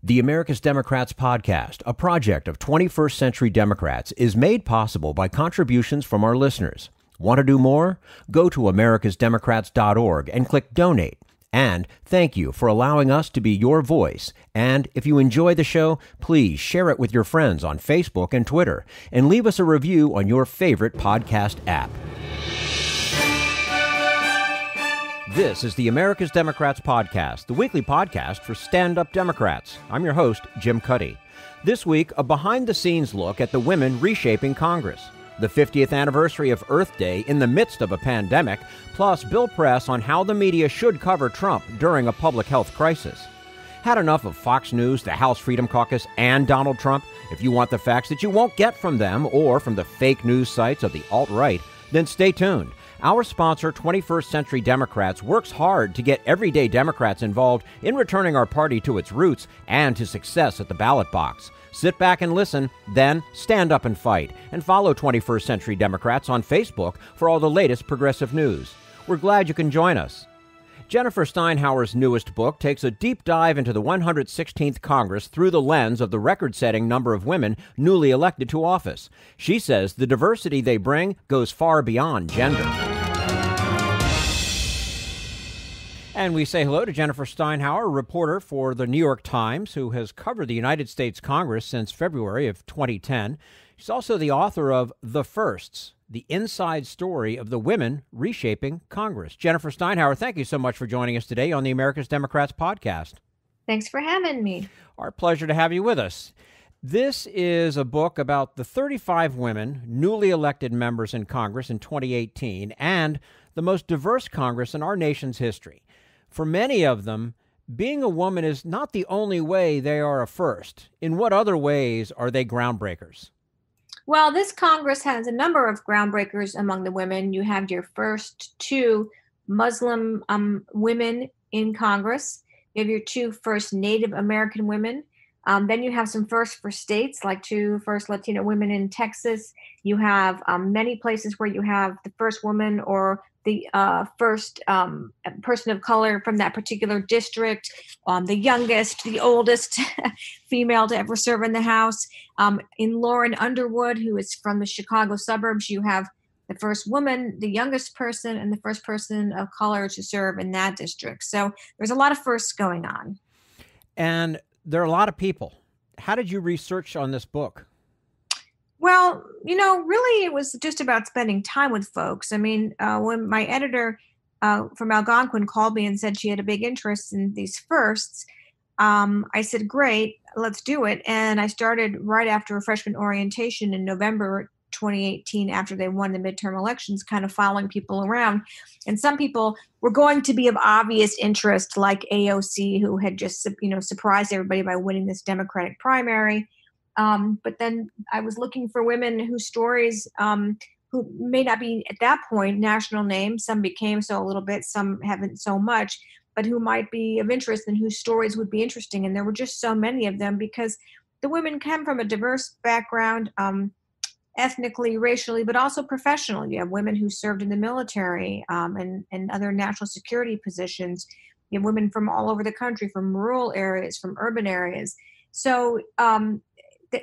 The America's Democrats podcast, a project of 21st Century Democrats, is made possible by contributions from our listeners. Want to do more? Go to americasdemocrats.org and click donate. And thank you for allowing us to be your voice. And if you enjoy the show, please share it with your friends on Facebook and Twitter and leave us a review on your favorite podcast app. This is the America's Democrats Podcast, the weekly podcast for stand up Democrats. I'm your host, Jim Cuddy. This week, a behind the scenes look at the women reshaping Congress, the 50th anniversary of Earth Day in the midst of a pandemic, plus Bill Press on how the media should cover Trump during a public health crisis. Had enough of Fox News, the House Freedom Caucus, and Donald Trump? If you want the facts that you won't get from them or from the fake news sites of the alt right, then stay tuned. Our sponsor, 21st Century Democrats, works hard to get everyday Democrats involved in returning our party to its roots and to success at the ballot box. Sit back and listen, then stand up and fight. And follow 21st Century Democrats on Facebook for all the latest progressive news. We're glad you can join us. Jennifer Steinhauer's newest book takes a deep dive into the 116th Congress through the lens of the record setting number of women newly elected to office. She says the diversity they bring goes far beyond gender. And we say hello to Jennifer Steinhauer, reporter for the New York Times, who has covered the United States Congress since February of 2010. She's also the author of The Firsts The Inside Story of the Women Reshaping Congress. Jennifer Steinhauer, thank you so much for joining us today on the America's Democrats podcast. Thanks for having me. Our pleasure to have you with us. This is a book about the 35 women newly elected members in Congress in 2018 and the most diverse Congress in our nation's history. For many of them, being a woman is not the only way they are a first. In what other ways are they groundbreakers? Well, this Congress has a number of groundbreakers among the women. You have your first two Muslim um, women in Congress. You have your two first Native American women. Um, then you have some first for states, like two first Latino women in Texas. You have um, many places where you have the first woman or the uh, first um, person of color from that particular district, um, the youngest, the oldest female to ever serve in the House. Um, in Lauren Underwood, who is from the Chicago suburbs, you have the first woman, the youngest person, and the first person of color to serve in that district. So there's a lot of firsts going on. And there are a lot of people. How did you research on this book? Well, you know, really, it was just about spending time with folks. I mean, uh, when my editor uh, from Algonquin called me and said she had a big interest in these firsts, um, I said, "Great, let's do it." And I started right after a freshman orientation in November 2018, after they won the midterm elections, kind of following people around. And some people were going to be of obvious interest, like AOC, who had just you know surprised everybody by winning this Democratic primary. Um, but then I was looking for women whose stories, um, who may not be at that point national names, some became so a little bit, some haven't so much, but who might be of interest and whose stories would be interesting. And there were just so many of them because the women come from a diverse background, um, ethnically, racially, but also professionally. You have women who served in the military um, and, and other national security positions. You have women from all over the country, from rural areas, from urban areas. So um,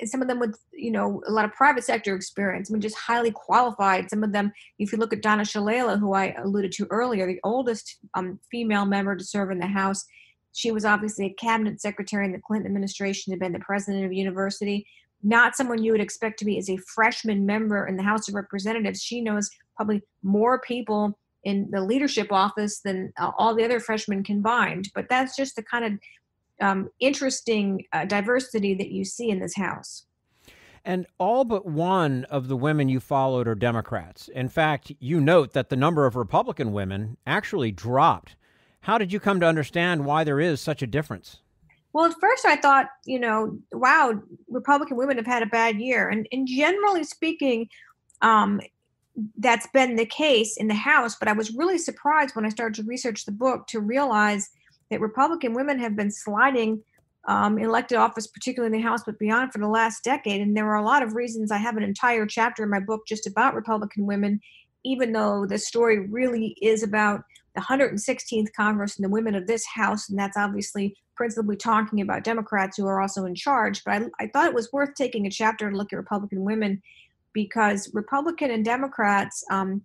some of them with you know a lot of private sector experience. I mean, just highly qualified. Some of them, if you look at Donna Shalala, who I alluded to earlier, the oldest um, female member to serve in the House. She was obviously a cabinet secretary in the Clinton administration, had been the president of a university. Not someone you would expect to be as a freshman member in the House of Representatives. She knows probably more people in the leadership office than uh, all the other freshmen combined. But that's just the kind of um, interesting uh, diversity that you see in this house. And all but one of the women you followed are Democrats. In fact, you note that the number of Republican women actually dropped. How did you come to understand why there is such a difference? Well, at first I thought, you know, wow, Republican women have had a bad year. And, and generally speaking, um, that's been the case in the House. But I was really surprised when I started to research the book to realize that Republican women have been sliding um, elected office, particularly in the House, but beyond for the last decade. And there are a lot of reasons. I have an entire chapter in my book just about Republican women, even though the story really is about the 116th Congress and the women of this House, and that's obviously principally talking about Democrats who are also in charge. But I, I thought it was worth taking a chapter to look at Republican women because Republican and Democrats, um,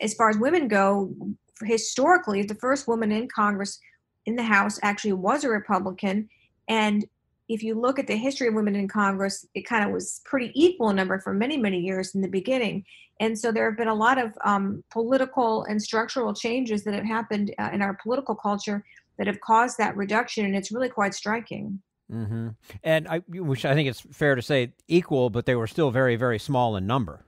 as far as women go, historically, the first woman in Congress in the House actually was a Republican. And if you look at the history of women in Congress, it kind of was pretty equal number for many, many years in the beginning. And so there have been a lot of um, political and structural changes that have happened uh, in our political culture that have caused that reduction, and it's really quite striking. Mm-hmm. And I, which I think it's fair to say equal, but they were still very, very small in number.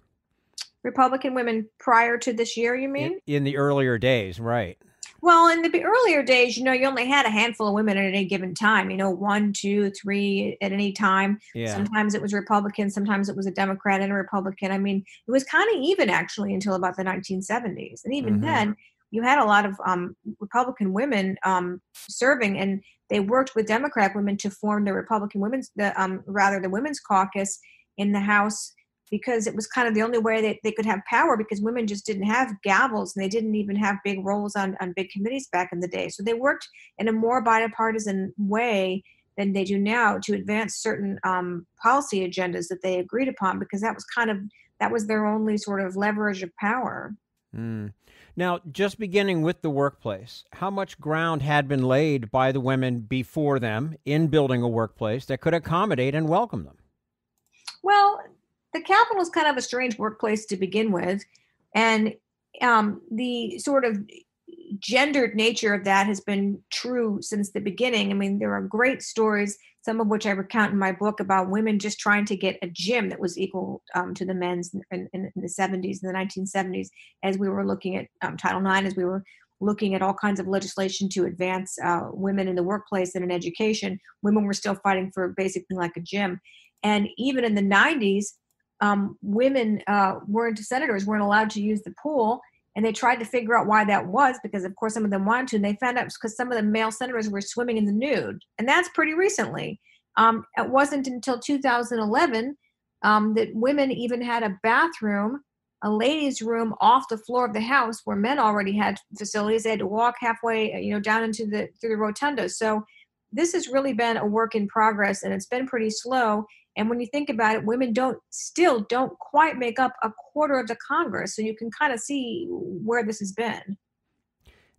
Republican women prior to this year, you mean? In, in the earlier days, right? Well, in the earlier days, you know, you only had a handful of women at any given time. You know, one, two, three at any time. Yeah. Sometimes it was Republican, sometimes it was a Democrat and a Republican. I mean, it was kind of even actually until about the 1970s, and even mm-hmm. then, you had a lot of um, Republican women um, serving, and they worked with Democrat women to form the Republican Women's, the um, rather the Women's Caucus in the House because it was kind of the only way that they could have power because women just didn't have gavels and they didn't even have big roles on, on big committees back in the day. So they worked in a more bipartisan way than they do now to advance certain um, policy agendas that they agreed upon because that was kind of that was their only sort of leverage of power. Mm. Now, just beginning with the workplace, how much ground had been laid by the women before them in building a workplace that could accommodate and welcome them? Well, the Capitol is kind of a strange workplace to begin with, and um, the sort of gendered nature of that has been true since the beginning. I mean, there are great stories, some of which I recount in my book about women just trying to get a gym that was equal um, to the men's in, in, in, the 70s and the 1970s, as we were looking at um, Title IX, as we were looking at all kinds of legislation to advance uh, women in the workplace and in education. Women were still fighting for basically like a gym. And even in the 90s, um, women uh, weren't senators weren't allowed to use the pool and they tried to figure out why that was because of course some of them wanted to and they found out because some of the male senators were swimming in the nude and that's pretty recently. Um, it wasn't until 2011 um, that women even had a bathroom a ladies room off the floor of the house where men already had facilities. They had to walk halfway you know down into the through the rotunda. So this has really been a work in progress and it's been pretty slow and when you think about it, women don't still don't quite make up a quarter of the Congress. So you can kind of see where this has been.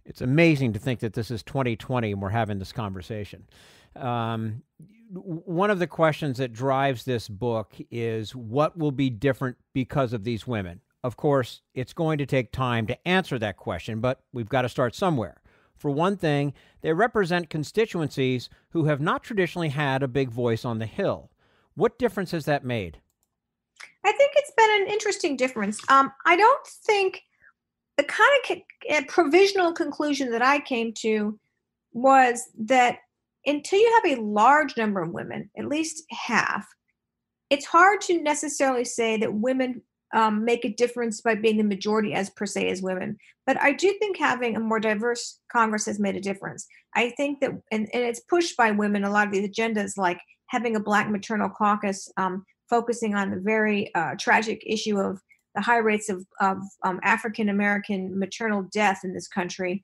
It's amazing to think that this is 2020 and we're having this conversation. Um, one of the questions that drives this book is what will be different because of these women? Of course, it's going to take time to answer that question, but we've got to start somewhere. For one thing, they represent constituencies who have not traditionally had a big voice on the Hill. What difference has that made? I think it's been an interesting difference. Um, I don't think the kind of co- provisional conclusion that I came to was that until you have a large number of women, at least half, it's hard to necessarily say that women um, make a difference by being the majority as per se as women. But I do think having a more diverse Congress has made a difference. I think that, and, and it's pushed by women, a lot of these agendas like having a Black maternal caucus um, focusing on the very uh, tragic issue of the high rates of, of um, African American maternal death in this country,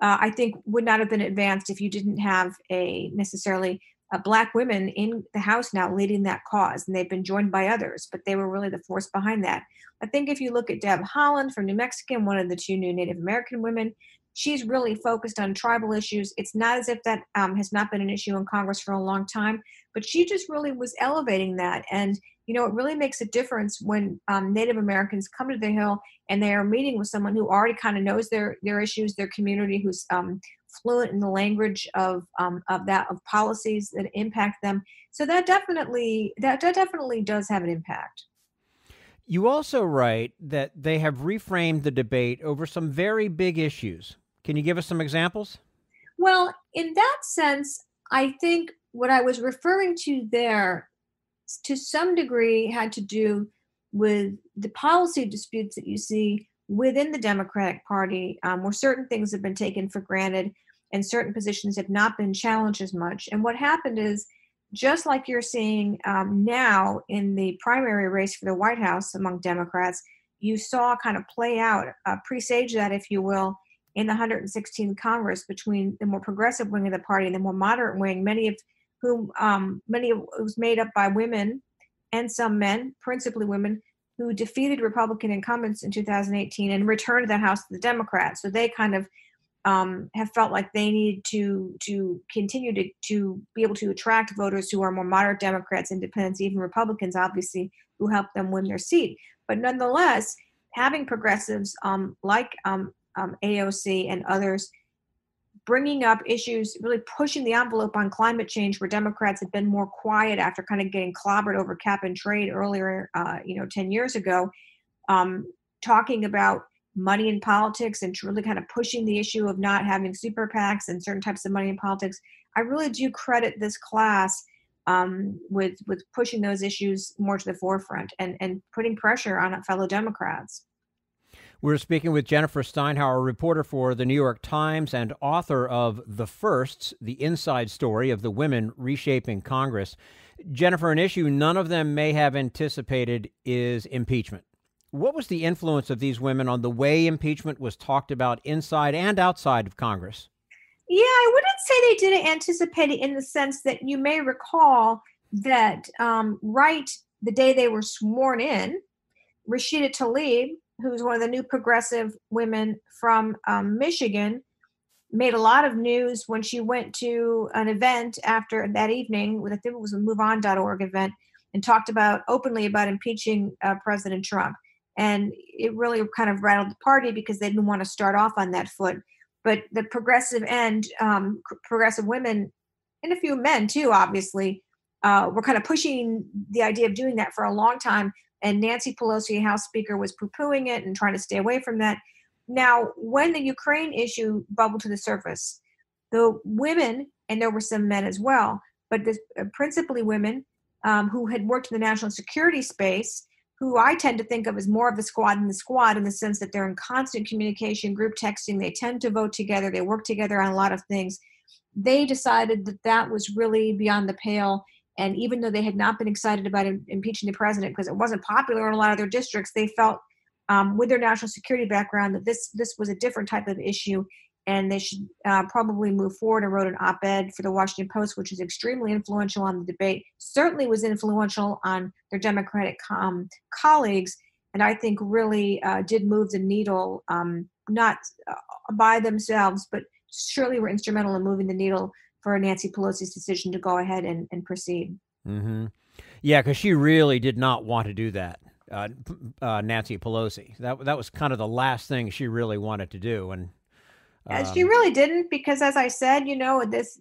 uh, I think would not have been advanced if you didn't have a necessarily uh, black women in the House now leading that cause, and they've been joined by others, but they were really the force behind that. I think if you look at Deb Haaland from New Mexico, one of the two new Native American women, she's really focused on tribal issues. It's not as if that um, has not been an issue in Congress for a long time, but she just really was elevating that. And, you know, it really makes a difference when um, Native Americans come to the Hill and they are meeting with someone who already kind of knows their, their issues, their community, who's um, fluent in the language of, um, of that, of policies that impact them. So that definitely, that, that definitely does have an impact. You also write that they have reframed the debate over some very big issues can you give us some examples? Well, in that sense, I think what I was referring to there, to some degree, had to do with the policy disputes that you see within the Democratic Party, um, where certain things have been taken for granted and certain positions have not been challenged as much. And what happened is, just like you're seeing um, now in the primary race for the White House among Democrats, you saw kind of play out, uh, presage that, if you will, in the 116th Congress between the more progressive wing of the party and the more moderate wing, many of whom um, many of it was made up by women and some men, principally women, who defeated Republican incumbents in 2018 and returned the House to the Democrats. So they kind of um, have felt like they need to to continue to to be able to attract voters who are more moderate Democrats, independents, even Republicans, obviously, who help them win their seat. But nonetheless, having progressives um, like um, um AOC and others bringing up issues, really pushing the envelope on climate change, where Democrats had been more quiet after kind of getting clobbered over cap and trade earlier, uh, you know, 10 years ago, um, talking about money in politics and really kind of pushing the issue of not having super PACs and certain types of money in politics. I really do credit this class um, with with pushing those issues more to the forefront and and putting pressure on fellow Democrats. We're speaking with Jennifer Steinhauer, reporter for the New York Times and author of The Firsts, the inside story of the women reshaping Congress. Jennifer, an issue none of them may have anticipated is impeachment. What was the influence of these women on the way impeachment was talked about inside and outside of Congress? Yeah, I wouldn't say they didn't anticipate it in the sense that you may recall that um, right the day they were sworn in, Rashida Tlaib, who's one of the new progressive women from um, Michigan, made a lot of news when she went to an event after that evening, I think it was a MoveOn.org event, and talked about openly about impeaching uh, President Trump. And it really kind of rattled the party because they didn't want to start off on that foot. But the progressive end, um, progressive women, and a few men too, obviously, uh, were kind of pushing the idea of doing that for a long time and Nancy Pelosi, House Speaker, was poo pooing it and trying to stay away from that. Now, when the Ukraine issue bubbled to the surface, the women, and there were some men as well, but this, uh, principally women um, who had worked in the national security space, who I tend to think of as more of the squad than the squad in the sense that they're in constant communication, group texting, they tend to vote together, they work together on a lot of things. They decided that that was really beyond the pale and even though they had not been excited about Im- impeaching the president because it wasn't popular in a lot of their districts, they felt um, with their national security background that this this was a different type of issue and they should uh, probably move forward and wrote an op-ed for the washington post which is extremely influential on the debate certainly was influential on their democratic um, colleagues and i think really uh, did move the needle um, not uh, by themselves but surely were instrumental in moving the needle for Nancy Pelosi's decision to go ahead and, and proceed. Mm-hmm. Yeah, because she really did not want to do that. Uh, uh, Nancy Pelosi. That that was kind of the last thing she really wanted to do, and um, she really didn't because, as I said, you know, this.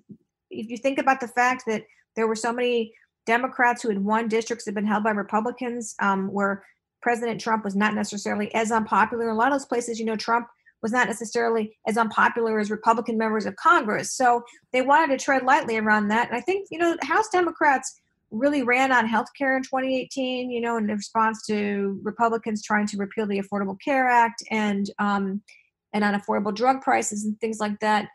If you think about the fact that there were so many Democrats who had won districts that had been held by Republicans, um, where President Trump was not necessarily as unpopular. In A lot of those places, you know, Trump was not necessarily as unpopular as Republican members of Congress. So they wanted to tread lightly around that. And I think, you know, House Democrats really ran on health care in 2018, you know, in response to Republicans trying to repeal the Affordable Care Act and um, and on affordable drug prices and things like that.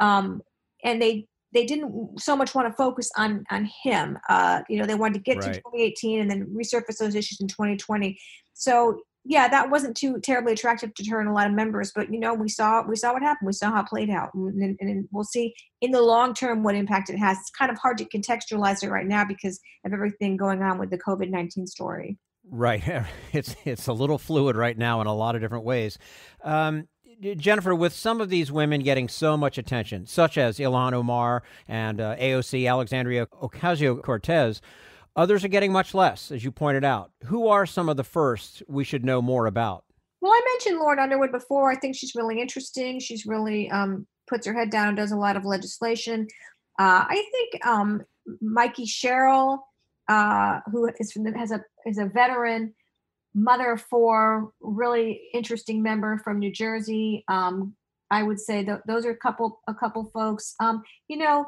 Um, and they they didn't so much want to focus on on him. Uh, you know, they wanted to get right. to 2018 and then resurface those issues in 2020. So yeah, that wasn't too terribly attractive to turn a lot of members, but you know, we saw we saw what happened. We saw how it played out, and, and, we'll see in the long term what impact it has. It's kind of hard to contextualize it right now because of everything going on with the COVID nineteen story. Right, it's it's a little fluid right now in a lot of different ways. Um, Jennifer, with some of these women getting so much attention, such as Ilhan Omar and uh, AOC Alexandria Ocasio Cortez Others are getting much less, as you pointed out. Who are some of the first we should know more about? Well, I mentioned Lauren Underwood before. I think she's really interesting. She's really um, puts her head down and does a lot of legislation. Uh, I think um, Mikey Sherrill, uh, who is from the, has a is a veteran mother of four, really interesting member from New Jersey. Um, I would say that those are a couple a couple folks. Um, you know,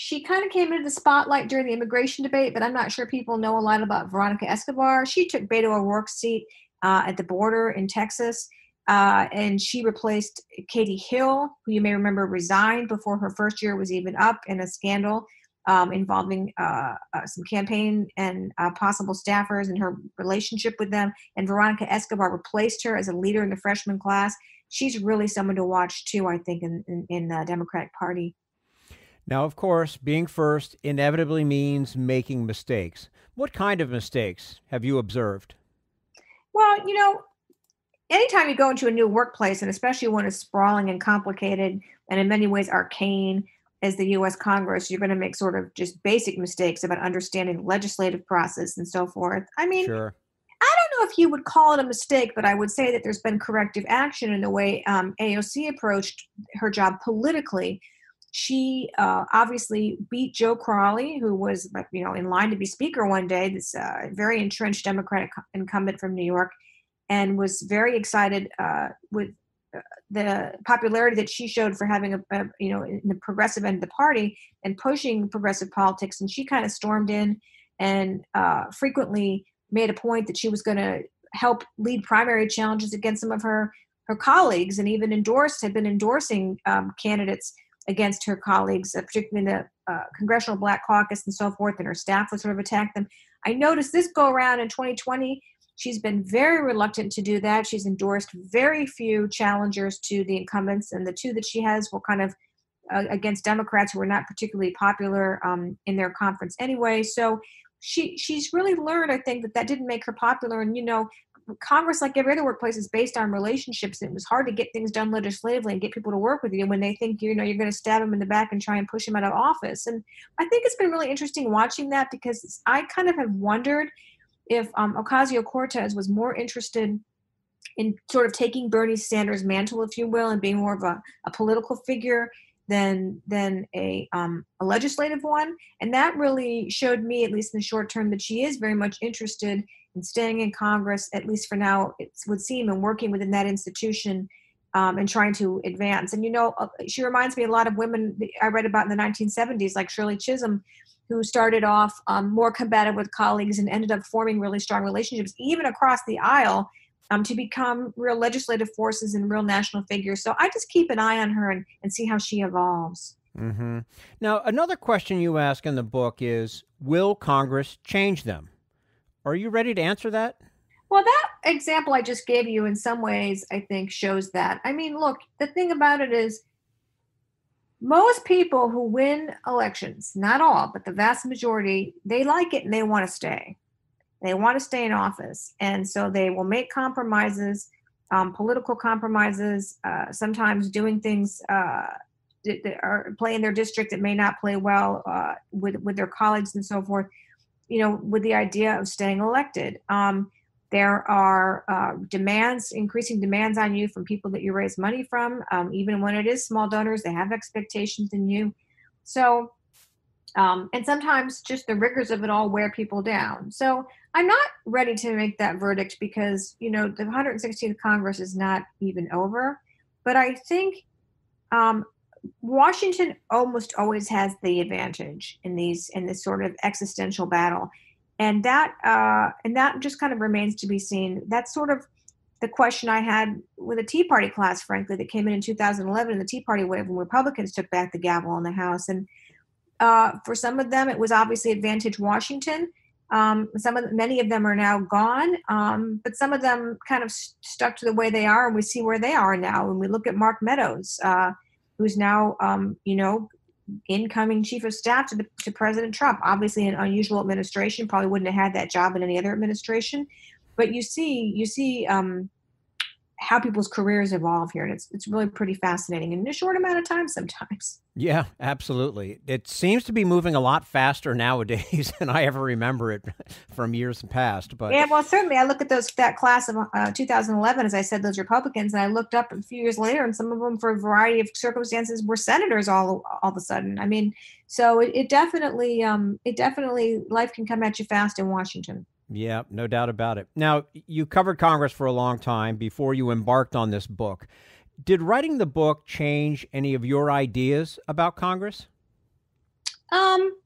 she kind of came into the spotlight during the immigration debate, but I'm not sure people know a lot about Veronica Escobar. She took Beto O'Rourke's seat uh, at the border in Texas, uh, and she replaced Katie Hill, who you may remember resigned before her first year was even up in a scandal um, involving uh, uh some campaign and uh, possible staffers and her relationship with them. And Veronica Escobar replaced her as a leader in the freshman class. she's really someone to watch too. I think in in, in the Democratic Party. Now, of course, being first inevitably means making mistakes. What kind of mistakes have you observed? Well, you know, anytime you go into a new workplace, and especially when it's sprawling and complicated and in many ways arcane as the US Congress, you're going to make sort of just basic mistakes about understanding legislative process and so forth. I mean, sure. I don't know if you would call it a mistake, but I would say that there's been corrective action in the way um, AOC approached her job politically. She uh, obviously beat Joe Crowley, who was, you know, in line to be Speaker one day. This uh, very entrenched Democratic incumbent from New York, and was very excited uh, with uh, the popularity that she showed for having a, a, you know in the progressive end of the party and pushing progressive politics and she kind of stormed in and uh, frequently made a point that she was going to help lead primary challenges against some of her her colleagues and even endorsed had been endorsing um, candidates against her colleagues uh, particularly in the uh, congressional black caucus and so forth and her staff would sort of attack them i noticed this go around in 2020 She's been very reluctant to do that. She's endorsed very few challengers to the incumbents, and the two that she has were kind of uh, against Democrats who were not particularly popular um, in their conference anyway. So she she's really learned, I think, that that didn't make her popular. And you know, Congress, like every other workplace, is based on relationships. It was hard to get things done legislatively and get people to work with you when they think you know you're going to stab them in the back and try and push them out of office. And I think it's been really interesting watching that because I kind of have wondered if um, Ocasio Cortez was more interested in sort of taking Bernie Sanders' mantle, if you will, and being more of a, a political figure than than a um, a legislative one, and that really showed me, at least in the short term, that she is very much interested in staying in Congress, at least for now. It would seem, and working within that institution. Um, and trying to advance. And you know, uh, she reminds me a lot of women I read about in the 1970s, like Shirley Chisholm, who started off um, more combative with colleagues and ended up forming really strong relationships, even across the aisle, um, to become real legislative forces and real national figures. So I just keep an eye on her and, and see how she evolves. Mm-hmm. Now, another question you ask in the book is Will Congress change them? Are you ready to answer that? Well, that example I just gave you, in some ways, I think shows that. I mean, look, the thing about it is, most people who win elections, not all, but the vast majority, they like it and they want to stay. They want to stay in office. And so they will make compromises, um, political compromises, uh, sometimes doing things uh, that, are play in their district that may not play well uh, with, with their colleagues and so forth, you know, with the idea of staying elected. Um, there are uh, demands, increasing demands on you from people that you raise money from. Um, even when it is small donors, they have expectations in you. So, um, and sometimes just the rigors of it all wear people down. So I'm not ready to make that verdict because, you know, the 116th Congress is not even over. But I think um, Washington almost always has the advantage in these in this sort of existential battle and that uh, and that just kind of remains to be seen. That's sort of the question I had with a Tea Party class, frankly, that came in in 2011 in the Tea Party wave when Republicans took back the gavel in the House. And uh, for some of them, it was obviously advantage Washington. Um, some of many of them are now gone, um, but some of them kind of st- stuck to the way they are, and we see where they are now. When we look at Mark Meadows, uh, who's now, um, you know, incoming chief of staff to, the, to President Trump. Obviously, an unusual administration. Probably wouldn't have had that job in any other administration. But you see, you see um, how people's careers evolve here, and it's it's really pretty fascinating in a short amount of time sometimes. Yeah, absolutely. It seems to be moving a lot faster nowadays than I ever remember it from years past. But yeah, well, certainly I look at those that class of uh, 2011, as I said, those Republicans, and I looked up a few years later, and some of them, for a variety of circumstances, were senators all all of a sudden. I mean, so it, it definitely, um, it definitely, life can come at you fast in Washington. Yeah, no doubt about it. Now, you covered Congress for a long time before you embarked on this book. Did writing the book change any of your ideas about Congress? Um,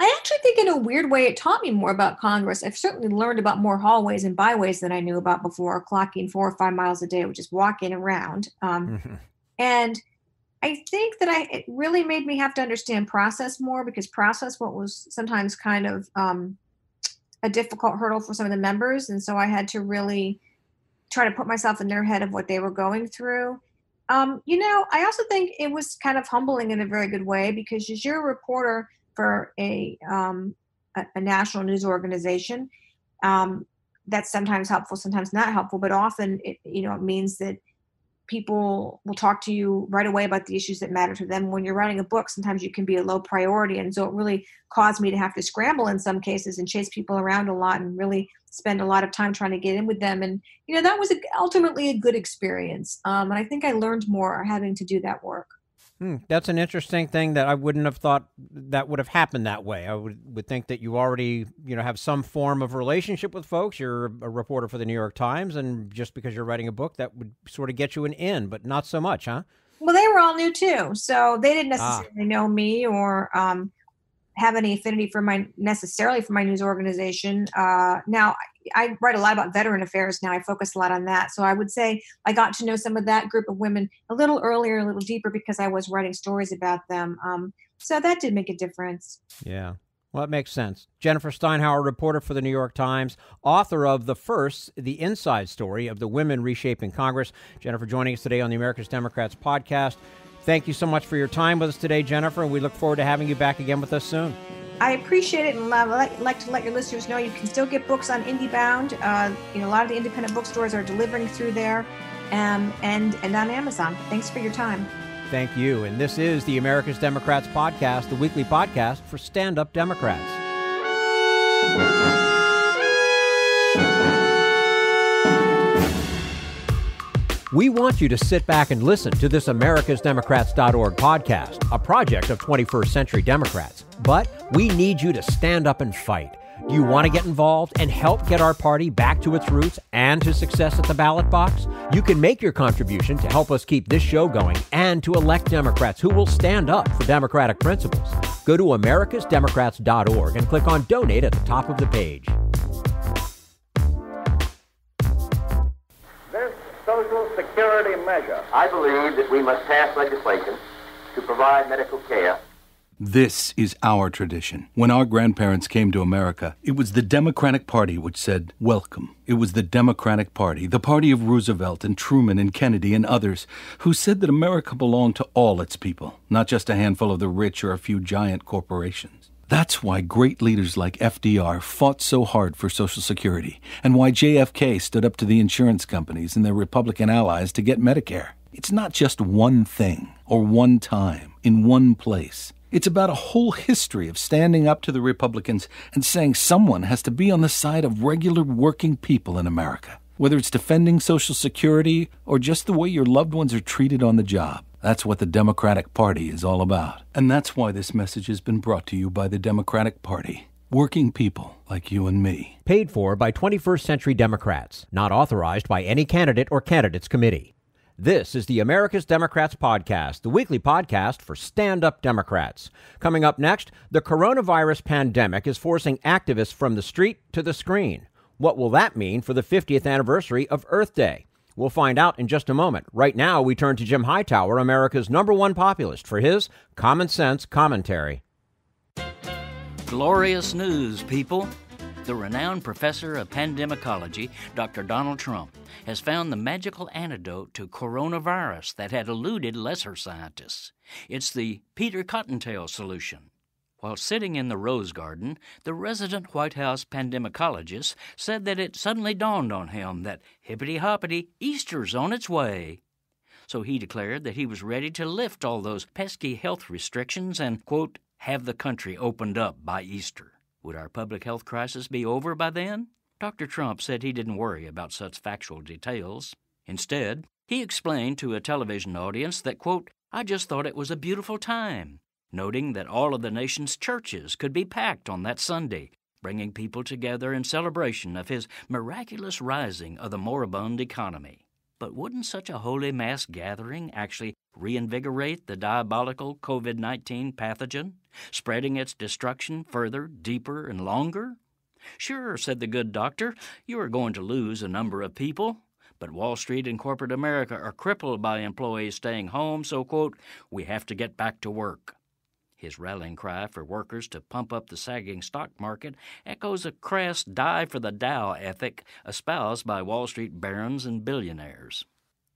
I actually think in a weird way it taught me more about Congress. I've certainly learned about more hallways and byways than I knew about before, clocking four or five miles a day, which is walking around. Um, mm-hmm. And I think that I it really made me have to understand process more because process what was sometimes kind of um, a difficult hurdle for some of the members and so i had to really try to put myself in their head of what they were going through. Um, you know, I also think it was kind of humbling in a very good way because as you're a reporter for a um, a, a, national news organization, um, that's sometimes helpful, sometimes not helpful, but often it you know it means that people will talk to you right away about the issues that matter to them. When you're writing a book, sometimes you can be a low priority. And so it really caused me to have to scramble in some cases and chase people around a lot and really spend a lot of time trying to get in with them. And, you know, that was ultimately a good experience. Um, and I think I learned more having to do that work. Hmm, that's an interesting thing that I wouldn't have thought that would have happened that way. I would would think that you already, you know, have some form of relationship with folks. You're a reporter for the New York Times, and just because you're writing a book, that would sort of get you an in, but not so much, huh? Well, they were all new too, so they didn't ah. necessarily ah. know me or um, have any affinity for my necessarily for my news organization. Uh, now, I write a lot about veteran affairs now. I focus a lot on that. So I would say I got to know some of that group of women a little earlier, a little deeper because I was writing stories about them. Um, so that did make a difference. Yeah. Well, it makes sense. Jennifer Steinhauer, reporter for the New York Times, author of The First, the inside story of the women reshaping Congress. Jennifer joining us today on the America's Democrats podcast. Thank you so much for your time with us today, Jennifer, and we look forward to having you back again with us soon. I appreciate it, and I'd like to let your listeners know you can still get books on IndieBound. Uh, you know, a lot of the independent bookstores are delivering through there, um, and and on Amazon. Thanks for your time. Thank you. And this is the America's Democrats podcast, the weekly podcast for stand-up Democrats. We want you to sit back and listen to this AmericasDemocrats.org podcast, a project of 21st Century Democrats. But we need you to stand up and fight. Do you want to get involved and help get our party back to its roots and to success at the ballot box? You can make your contribution to help us keep this show going and to elect Democrats who will stand up for democratic principles. Go to americasdemocrats.org and click on donate at the top of the page. Social Security measure. I believe that we must pass legislation to provide medical care. This is our tradition. When our grandparents came to America, it was the Democratic Party which said, Welcome. It was the Democratic Party, the party of Roosevelt and Truman and Kennedy and others, who said that America belonged to all its people, not just a handful of the rich or a few giant corporations. That's why great leaders like FDR fought so hard for Social Security, and why JFK stood up to the insurance companies and their Republican allies to get Medicare. It's not just one thing, or one time, in one place. It's about a whole history of standing up to the Republicans and saying someone has to be on the side of regular working people in America, whether it's defending Social Security or just the way your loved ones are treated on the job. That's what the Democratic Party is all about. And that's why this message has been brought to you by the Democratic Party. Working people like you and me. Paid for by 21st Century Democrats. Not authorized by any candidate or candidates committee. This is the America's Democrats Podcast, the weekly podcast for stand up Democrats. Coming up next, the coronavirus pandemic is forcing activists from the street to the screen. What will that mean for the 50th anniversary of Earth Day? We'll find out in just a moment. Right now, we turn to Jim Hightower, America's number one populist, for his common sense commentary. Glorious news, people. The renowned professor of pandemicology, Dr. Donald Trump, has found the magical antidote to coronavirus that had eluded lesser scientists. It's the Peter Cottontail solution. While sitting in the Rose Garden, the resident White House pandemicologist said that it suddenly dawned on him that hippity hoppity, Easter's on its way. So he declared that he was ready to lift all those pesky health restrictions and, quote, have the country opened up by Easter. Would our public health crisis be over by then? Dr. Trump said he didn't worry about such factual details. Instead, he explained to a television audience that, quote, I just thought it was a beautiful time noting that all of the nation's churches could be packed on that Sunday, bringing people together in celebration of his miraculous rising of the moribund economy. But wouldn't such a holy mass gathering actually reinvigorate the diabolical COVID 19 pathogen, spreading its destruction further, deeper, and longer? Sure, said the good doctor, you are going to lose a number of people, but Wall Street and corporate America are crippled by employees staying home, so, quote, we have to get back to work. His rallying cry for workers to pump up the sagging stock market echoes a crass die for the Dow ethic espoused by Wall Street barons and billionaires.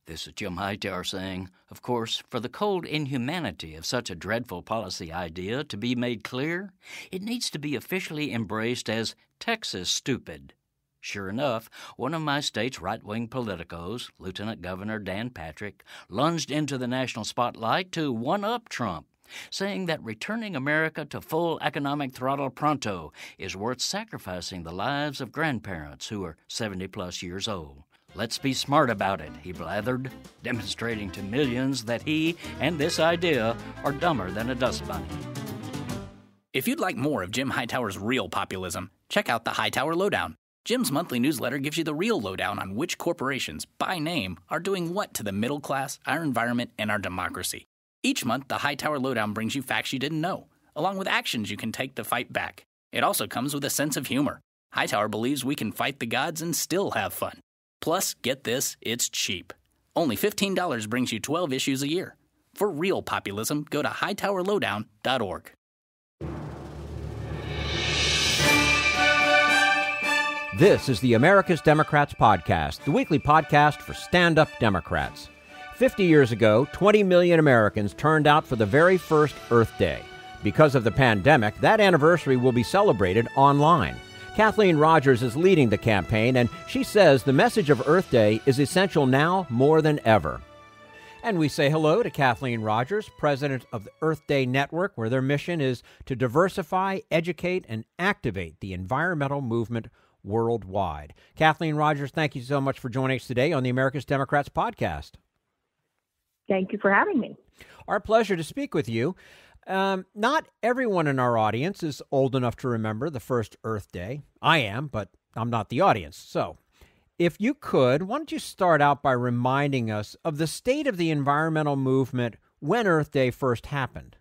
This is Jim Hightower saying, of course, for the cold inhumanity of such a dreadful policy idea to be made clear, it needs to be officially embraced as Texas stupid. Sure enough, one of my state's right wing politicos, Lieutenant Governor Dan Patrick, lunged into the national spotlight to one up Trump, saying that returning America to full economic throttle pronto is worth sacrificing the lives of grandparents who are 70 plus years old. Let's be smart about it, he blathered, demonstrating to millions that he and this idea are dumber than a dust bunny. If you'd like more of Jim Hightower's real populism, check out the Hightower Lowdown. Jim's monthly newsletter gives you the real lowdown on which corporations, by name, are doing what to the middle class, our environment, and our democracy. Each month, the Hightower Lowdown brings you facts you didn't know, along with actions you can take to fight back. It also comes with a sense of humor. Hightower believes we can fight the gods and still have fun. Plus, get this, it's cheap. Only $15 brings you 12 issues a year. For real populism, go to hightowerlowdown.org. This is the America's Democrats Podcast, the weekly podcast for stand up Democrats. 50 years ago, 20 million Americans turned out for the very first Earth Day. Because of the pandemic, that anniversary will be celebrated online. Kathleen Rogers is leading the campaign, and she says the message of Earth Day is essential now more than ever. And we say hello to Kathleen Rogers, president of the Earth Day Network, where their mission is to diversify, educate, and activate the environmental movement worldwide. Kathleen Rogers, thank you so much for joining us today on the America's Democrats podcast. Thank you for having me. Our pleasure to speak with you. Um, not everyone in our audience is old enough to remember the first Earth Day. I am, but I'm not the audience. So, if you could, why don't you start out by reminding us of the state of the environmental movement when Earth Day first happened?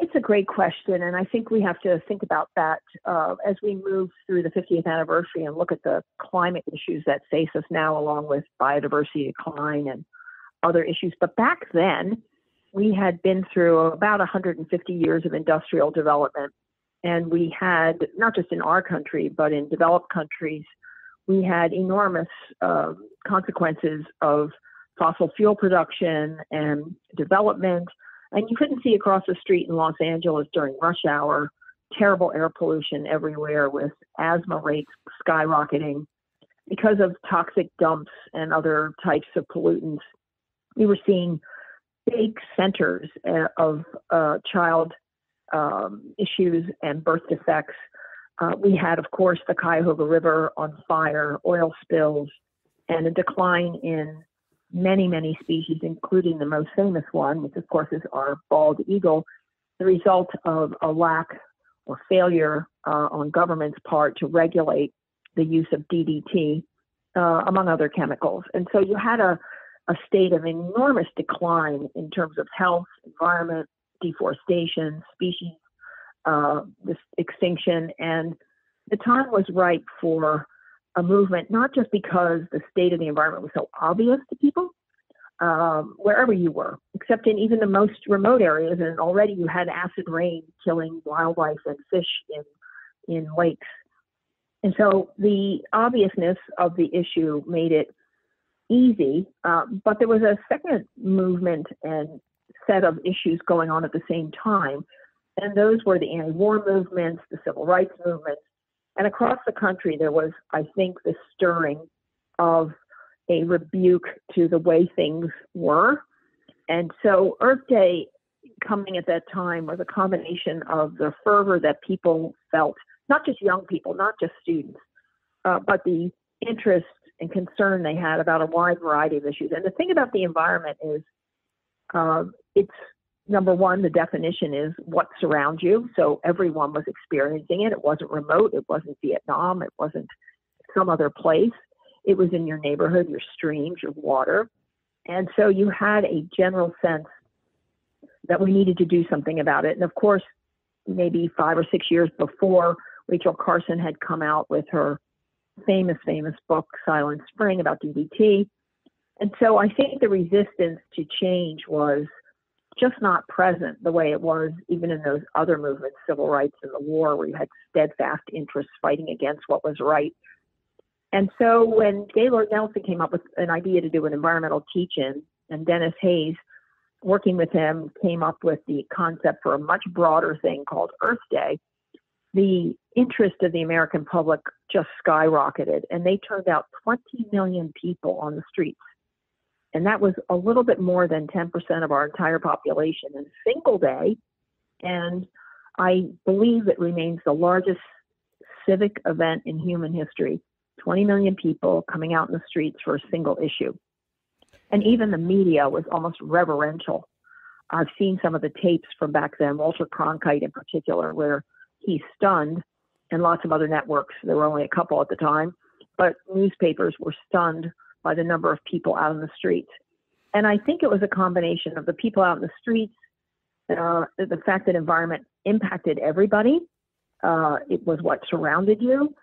It's a great question, and I think we have to think about that uh, as we move through the 50th anniversary and look at the climate issues that face us now, along with biodiversity decline and other issues. But back then, we had been through about 150 years of industrial development. And we had, not just in our country, but in developed countries, we had enormous uh, consequences of fossil fuel production and development. And you couldn't see across the street in Los Angeles during rush hour, terrible air pollution everywhere with asthma rates skyrocketing because of toxic dumps and other types of pollutants. We were seeing big centers uh, of uh, child um, issues and birth defects. Uh, we had, of course, the Cuyahoga River on fire, oil spills, and a decline in many, many species, including the most famous one, which, of course, is our bald eagle, the result of a lack or failure uh, on government's part to regulate the use of DDT, uh, among other chemicals. And so you had a a state of enormous decline in terms of health, environment, deforestation, species uh, this extinction, and the time was ripe for a movement, not just because the state of the environment was so obvious to people, um, wherever you were, except in even the most remote areas, and already you had acid rain killing wildlife and fish in in lakes. And so the obviousness of the issue made it easy. Uh, but there was a second movement and set of issues going on at the same time. And those were the anti war movements, the civil rights movements. And across the country, there was, I think, the stirring of a rebuke to the way things were. And so Earth Day coming at that time was a combination of the fervor that people felt, not just young people, not just students, uh, but the interest and concern they had about a wide variety of issues. And the thing about the environment is, uh, it's number one, the definition is what surrounds you. So everyone was experiencing it. It wasn't remote. It wasn't Vietnam. It wasn't some other place. It was in your neighborhood, your streams, your water. And so you had a general sense that we needed to do something about it. And of course, maybe five or six years before, Rachel Carson had come out with her famous, famous book, Silent Spring, about DDT. And so I think the resistance to change was just not present the way it was even in those other movements, civil rights and the war, where you had steadfast interests fighting against what was right. And so when Gaylord Nelson came up with an idea to do an environmental teach-in, and Denis Hayes, working with him, came up with the concept for a much broader thing called Earth Day, the interest of the American public just skyrocketed, and they turned out 20 million people on the streets. And that was a little bit more than 10% of our entire population in a single day. And I believe it remains the largest civic event in human history. 20 million people coming out in the streets for a single issue. And even the media was almost reverential. I've seen some of the tapes from back then, Walter Cronkite in particular, where he's stunned, and lots of other networks. There were only a couple at the time, but newspapers were stunned by the number of people out in the streets. And I think it was a combination of the people out in the streets, uh, the fact that environment impacted everybody. Uh, it was what surrounded you.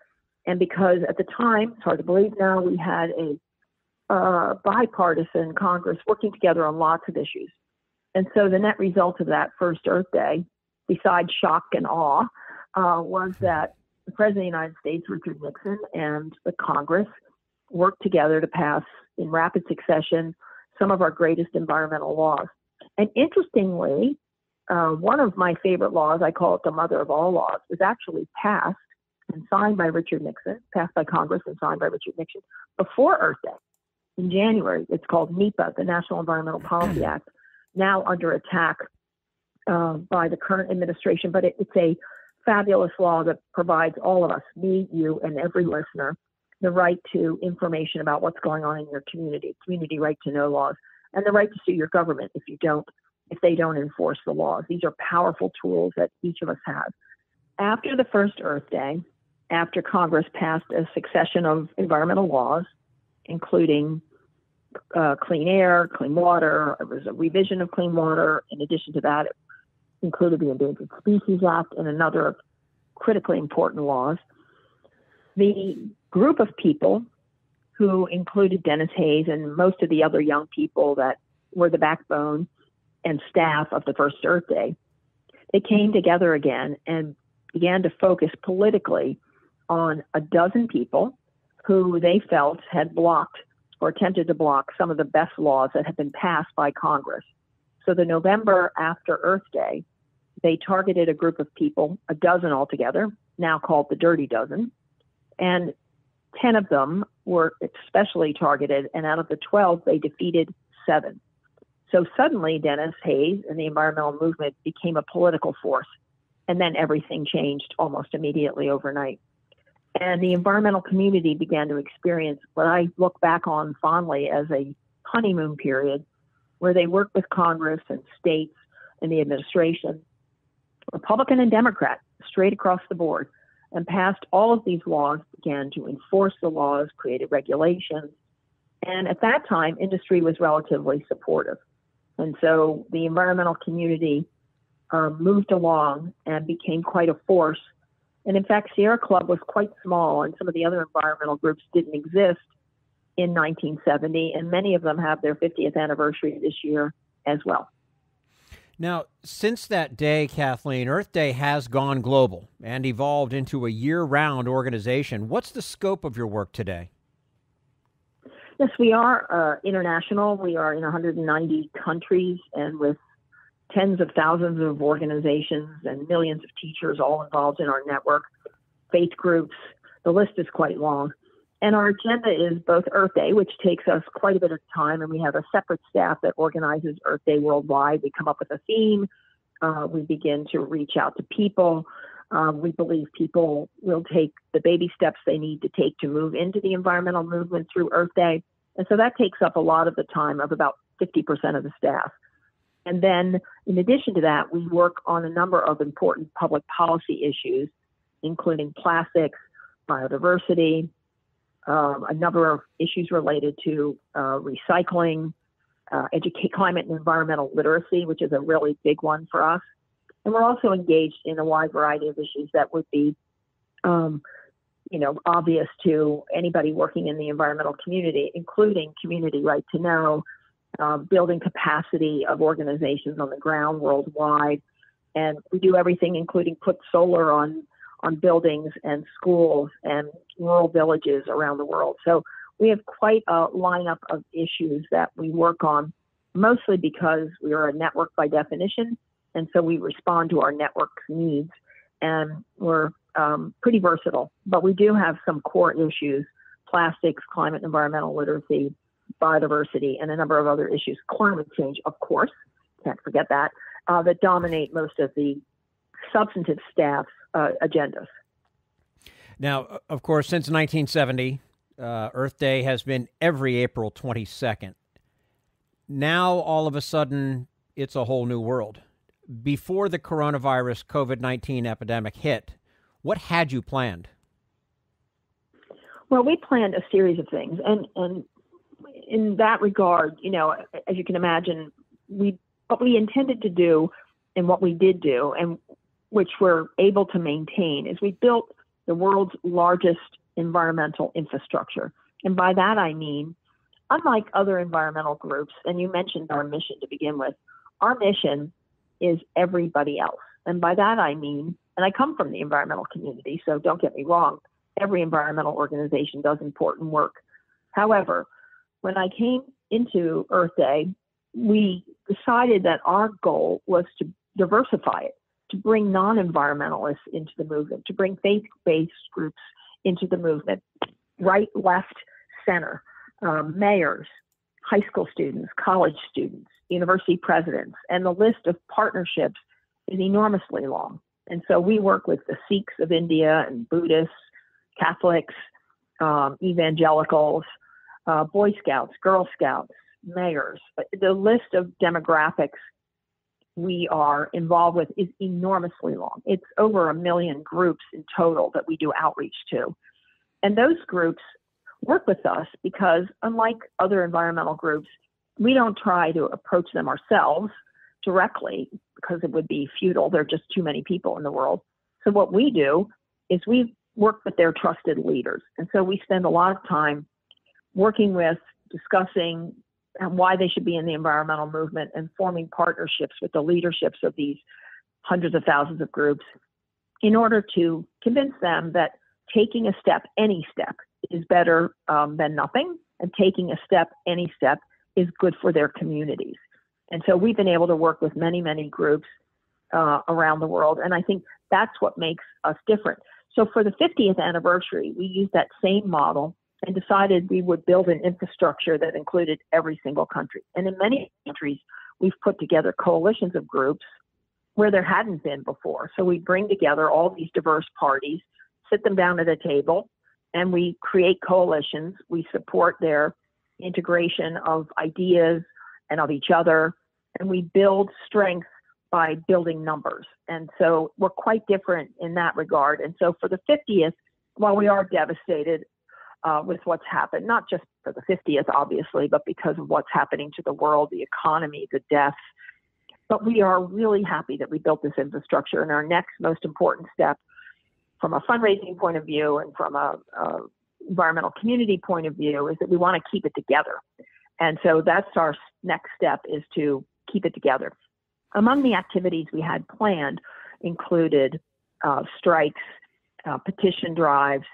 And because at the time, it's hard to believe now, we had a uh, bipartisan Congress working together on lots of issues. And so the net result of that first Earth Day, besides shock and awe, uh, was that the President of the United States, Richard Nixon, and the Congress worked together to pass in rapid succession some of our greatest environmental laws. And interestingly, uh, one of my favorite laws, I call it the mother of all laws, was actually passed and signed by Richard Nixon, passed by Congress and signed by Richard Nixon before Earth Day in January. It's called NEPA, the National Environmental Policy Act, now under attack uh, by the current administration, but it, it's a fabulous law that provides all of us, me, you, and every listener, the right to information about what's going on in your community, community right to know laws, and the right to sue your government if you don't, if they don't enforce the laws. These are powerful tools that each of us has. After the first Earth Day, after Congress passed a succession of environmental laws, including uh, clean air, clean water, it was a revision of clean water. In addition to that, it included the Endangered Species Act and another critically important laws. The group of people who included Denis Hayes and most of the other young people that were the backbone and staff of the first Earth Day, they came mm-hmm. together again and began to focus politically on a dozen people who they felt had blocked or attempted to block some of the best laws that had been passed by Congress. So the November after Earth Day, they targeted a group of people, a dozen altogether, now called the Dirty Dozen, and 10 of them were especially targeted, and out of the 12, they defeated seven. So suddenly, Denis Hayes and the environmental movement became a political force, and then everything changed almost immediately overnight. And the environmental community began to experience what I look back on fondly as a honeymoon period where they worked with Congress and states and the administration Republican and Democrat, straight across the board, and passed all of these laws, began to enforce the laws, created regulations. And at that time, industry was relatively supportive. And so the environmental community um, moved along and became quite a force. And in fact, Sierra Club was quite small, and some of the other environmental groups didn't exist in 1970, and many of them have their 50th anniversary this year as well. Now, since that day, Kathleen, Earth Day has gone global and evolved into a year round organization. What's the scope of your work today? Yes, we are uh, international. We are in 190 countries and with tens of thousands of organizations and millions of teachers all involved in our network, faith groups. The list is quite long. And our agenda is both Earth Day, which takes us quite a bit of time, and we have a separate staff that organizes Earth Day worldwide. We come up with a theme, uh, we begin to reach out to people. Um, we believe people will take the baby steps they need to take to move into the environmental movement through Earth Day. And so that takes up a lot of the time of about 50% of the staff. And then, in addition to that, we work on a number of important public policy issues, including plastics, biodiversity, um, a number of issues related to uh, recycling, uh, educate climate and environmental literacy, which is a really big one for us. And we're also engaged in a wide variety of issues that would be, um, you know, obvious to anybody working in the environmental community, including community right to know, uh, building capacity of organizations on the ground worldwide. And we do everything, including put solar on on buildings and schools and rural villages around the world. So we have quite a lineup of issues that we work on, mostly because we are a network by definition, and so we respond to our network's needs, and we're um, pretty versatile. But we do have some core issues: plastics, climate, environmental literacy, biodiversity, and a number of other issues. Climate change, of course, can't forget that, uh, that dominate most of the substantive staff's agendas. Now, of course, since 1970, uh, Earth Day has been every April 22nd. Now, all of a sudden, it's a whole new world. Before the coronavirus COVID 19 epidemic hit, what had you planned? Well, we planned a series of things, and and in that regard, you know, as you can imagine, we what we intended to do and what we did do, and which we're able to maintain, is we built the world's largest environmental infrastructure. And by that I mean, unlike other environmental groups, and you mentioned our mission to begin with, our mission is everybody else. And by that I mean, and I come from the environmental community, so don't get me wrong, every environmental organization does important work. However, when I came into Earth Day, we decided that our goal was to diversify it, to bring non environmentalists into the movement, to bring faith based groups into the movement right, left, center, um, mayors, high school students, college students, university presidents, and the list of partnerships is enormously long. And so we work with the Sikhs of India and Buddhists, Catholics, um, evangelicals, uh, Boy Scouts, Girl Scouts, mayors. The list of demographics we are involved with is enormously long. It's over a million groups in total that we do outreach to. And those groups work with us because, unlike other environmental groups, we don't try to approach them ourselves directly because it would be futile. There are just too many people in the world. So, what we do is we work with their trusted leaders. And so, we spend a lot of time working with, discussing why they should be in the environmental movement, and forming partnerships with the leaderships of these hundreds of thousands of groups in order to convince them that taking a step, any step, is better um, than nothing, and taking a step, any step, is good for their communities. And so we've been able to work with many, many groups uh, around the world, and I think that's what makes us different. So for the 50th anniversary, we used that same model and decided we would build an infrastructure that included every single country. And in many countries, we've put together coalitions of groups where there hadn't been before. So we bring together all these diverse parties, sit them down at a table, and we create coalitions. We support their integration of ideas and of each other, and we build strength by building numbers. And so we're quite different in that regard. And so for the 50th, while we are devastated uh, with what's happened, not just for the 50th, obviously, but because of what's happening to the world, the economy, the deaths. But we are really happy that we built this infrastructure. And our next most important step, from a fundraising point of view and from a, a environmental community point of view, is that we want to keep it together. And so that's our next step is to keep it together. Among the activities we had planned included uh, strikes, uh, petition drives,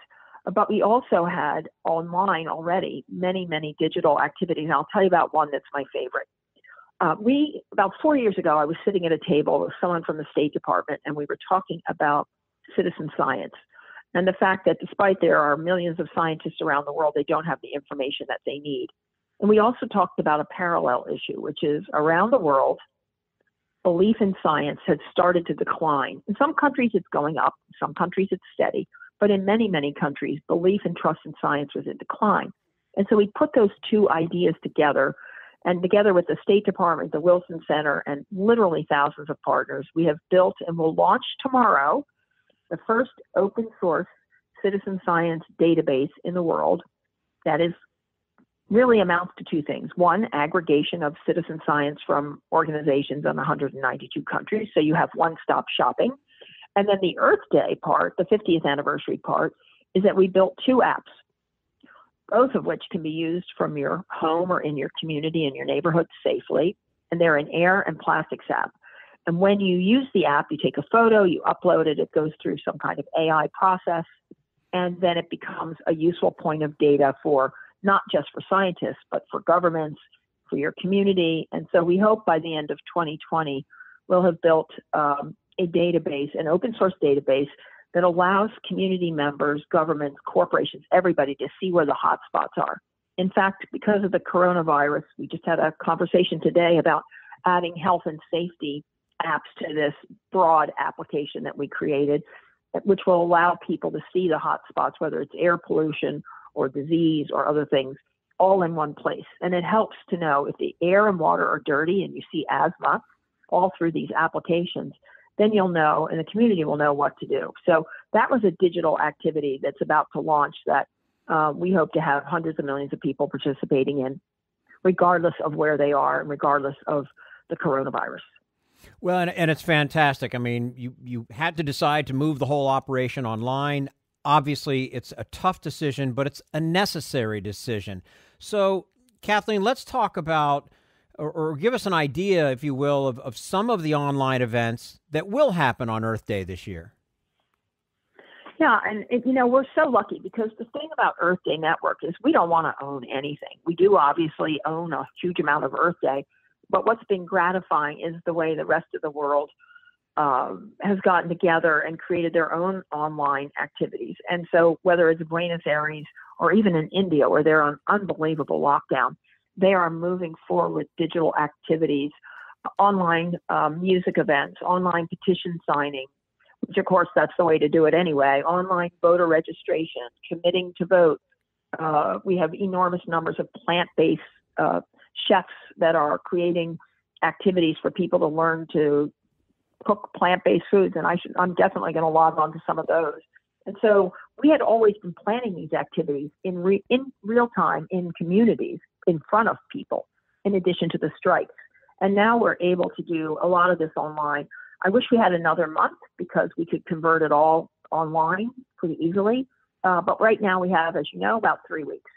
but we also had online already many, many digital activities. And I'll tell you about one that's my favorite. Uh, we, about four years ago, I was sitting at a table with someone from the State Department, and we were talking about citizen science and the fact that despite there are millions of scientists around the world, they don't have the information that they need. And we also talked about a parallel issue, which is around the world, belief in science has started to decline. In some countries, it's going up, in some countries, it's steady. But in many, many countries, belief and trust in science was in decline. And so we put those two ideas together, and together with the State Department, the Wilson Center, and literally thousands of partners, we have built and will launch tomorrow the first open source citizen science database in the world that is really amounts to two things. One, aggregation of citizen science from organizations in 192 countries, so you have one stop shopping. And then the Earth Day part, the 50th anniversary part, is that we built two apps, both of which can be used from your home or in your community in your neighborhood safely. And they're an air and plastics app. And when you use the app, you take a photo, you upload it, it goes through some kind of AI process, and then it becomes a useful point of data for not just for scientists, but for governments, for your community. And so we hope by the end of 2020, we'll have built um, a database, an open source database that allows community members, governments, corporations, everybody to see where the hotspots are. In fact, because of the coronavirus, we just had a conversation today about adding health and safety apps to this broad application that we created, which will allow people to see the hotspots, whether it's air pollution or disease or other things, all in one place. And it helps to know if the air and water are dirty and you see asthma all through these applications, then you'll know and the community will know what to do. So that was a digital activity that's about to launch that uh, we hope to have hundreds of millions of people participating in, regardless of where they are and regardless of the coronavirus. Well, and, and it's fantastic. I mean, you, you had to decide to move the whole operation online. Obviously, it's a tough decision, but it's a necessary decision. So, Kathleen, let's talk about or, or, give us an idea, if you will, of, of some of the online events that will happen on Earth Day this year. Yeah, and, you know we're so lucky because the thing about Earth Day Network is we don't want to own anything. We do obviously own a huge amount of Earth Day, but what's been gratifying is the way the rest of the world um, has gotten together and created their own online activities. And so, whether it's Buenos Aires or even in India, where they're on unbelievable lockdown, they are moving forward with digital activities, online um, music events, online petition signing, which of course that's the way to do it anyway, online voter registration, committing to vote. Uh, we have enormous numbers of plant based uh, chefs that are creating activities for people to learn to cook plant-based foods, and I should, I'm definitely going to log on to some of those. And so we had always been planning these activities in re, in real time in communities in front of people, in addition to the strikes. And now we're able to do a lot of this online. I wish we had another month because we could convert it all online pretty easily. Uh, but right now we have, as you know, about three weeks.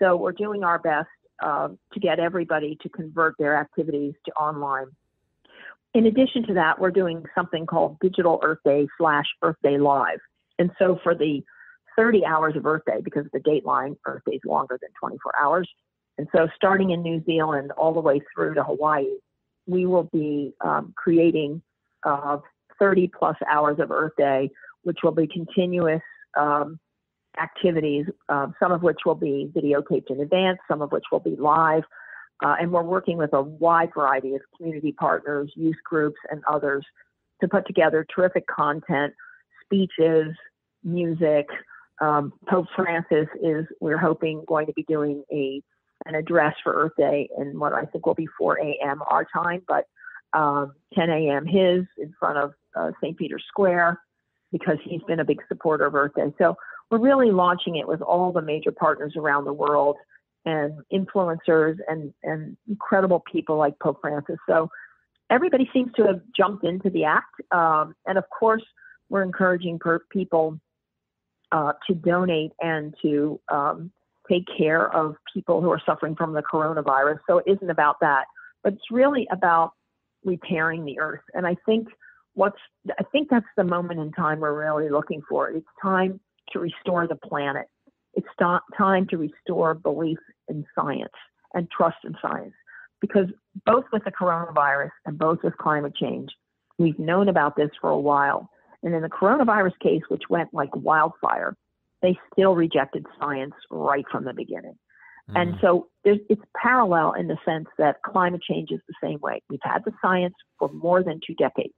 So we're doing our best uh, to get everybody to convert their activities to online. In addition to that, we're doing something called Digital Earth Day slash Earth Day Live. And so for the 30 hours of Earth Day, because the dateline Earth Day is longer than 24 hours. And so starting in New Zealand all the way through to Hawaii, we will be um, creating uh, 30 plus hours of Earth Day, which will be continuous um, activities, uh, some of which will be videotaped in advance, some of which will be live. Uh, and we're working with a wide variety of community partners, youth groups, and others to put together terrific content, speeches, music. Um, Pope Francis is, we're hoping, going to be doing a an address for Earth Day in what I think will be 4 a.m. our time, but um, 10 a.m. his in front of uh, St. Peter's Square because he's been a big supporter of Earth Day. So we're really launching it with all the major partners around the world and influencers and, and incredible people like Pope Francis. So everybody seems to have jumped into the act. Um, and of course, we're encouraging per- people uh, to donate and to um, take care of people who are suffering from the coronavirus. So it isn't about that, but it's really about repairing the earth. And I think what's I think that's the moment in time we're really looking for. It's time to restore the planet. It's time to restore belief in science and trust in science. Because both with the coronavirus and both with climate change, we've known about this for a while. And in the coronavirus case, which went like wildfire, they still rejected science right from the beginning. Mm. And so it's parallel in the sense that climate change is the same way. We've had the science for more than two decades,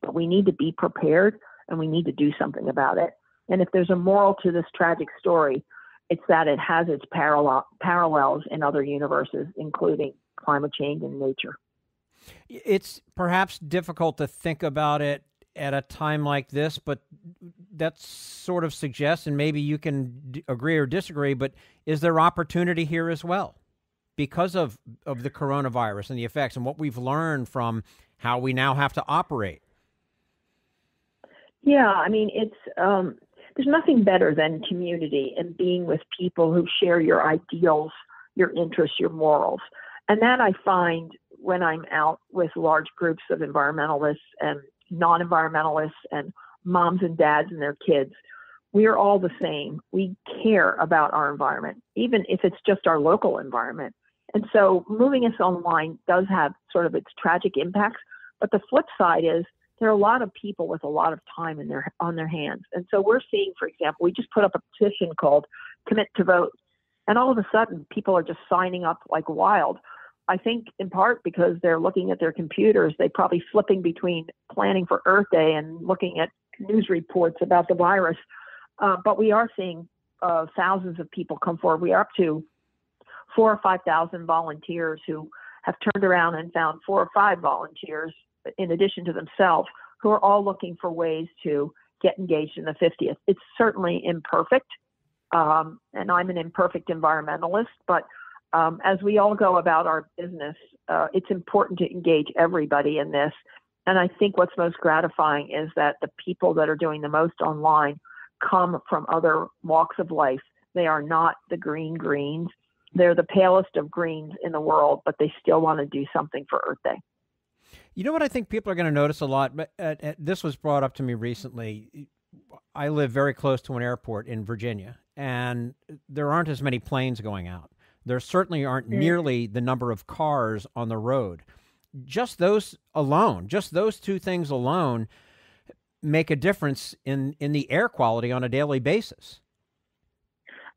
but we need to be prepared and we need to do something about it. And if there's a moral to this tragic story, it's that it has its parallel, parallels in other universes, including climate change and nature. It's perhaps difficult to think about it at a time like this, but that sort of suggests, and maybe you can d- agree or disagree, but is there opportunity here as well? Because of, of the coronavirus and the effects and what we've learned from how we now have to operate. Yeah, I mean, it's um, there's nothing better than community and being with people who share your ideals, your interests, your morals. And that I find when I'm out with large groups of environmentalists and non environmentalists and moms and dads and their kids. We are all the same. We care about our environment, even if it's just our local environment. And so moving us online does have sort of its tragic impacts. But the flip side is there are a lot of people with a lot of time in their on their hands. And so we're seeing, for example, we just put up a petition called Commit to Vote. And all of a sudden people are just signing up like wild. I think in part because they're looking at their computers, they're probably flipping between planning for Earth Day and looking at news reports about the virus. Uh, but we are seeing uh, thousands of people come forward. We are up to four or five thousand volunteers who have turned around and found four or five volunteers in addition to themselves who are all looking for ways to get engaged in the 50th. It's certainly imperfect, um, and I'm an imperfect environmentalist, but um, as we all go about our business, uh, it's important to engage everybody in this. And I think what's most gratifying is that the people that are doing the most online come from other walks of life. They are not the green greens. They're the palest of greens in the world, but they still want to do something for Earth Day. You know what I think people are going to notice a lot? But uh, uh, this was brought up to me recently. I live very close to an airport in Virginia, and there aren't as many planes going out. There certainly aren't mm. nearly the number of cars on the road. Just those alone, just those two things alone, make a difference in in the air quality on a daily basis.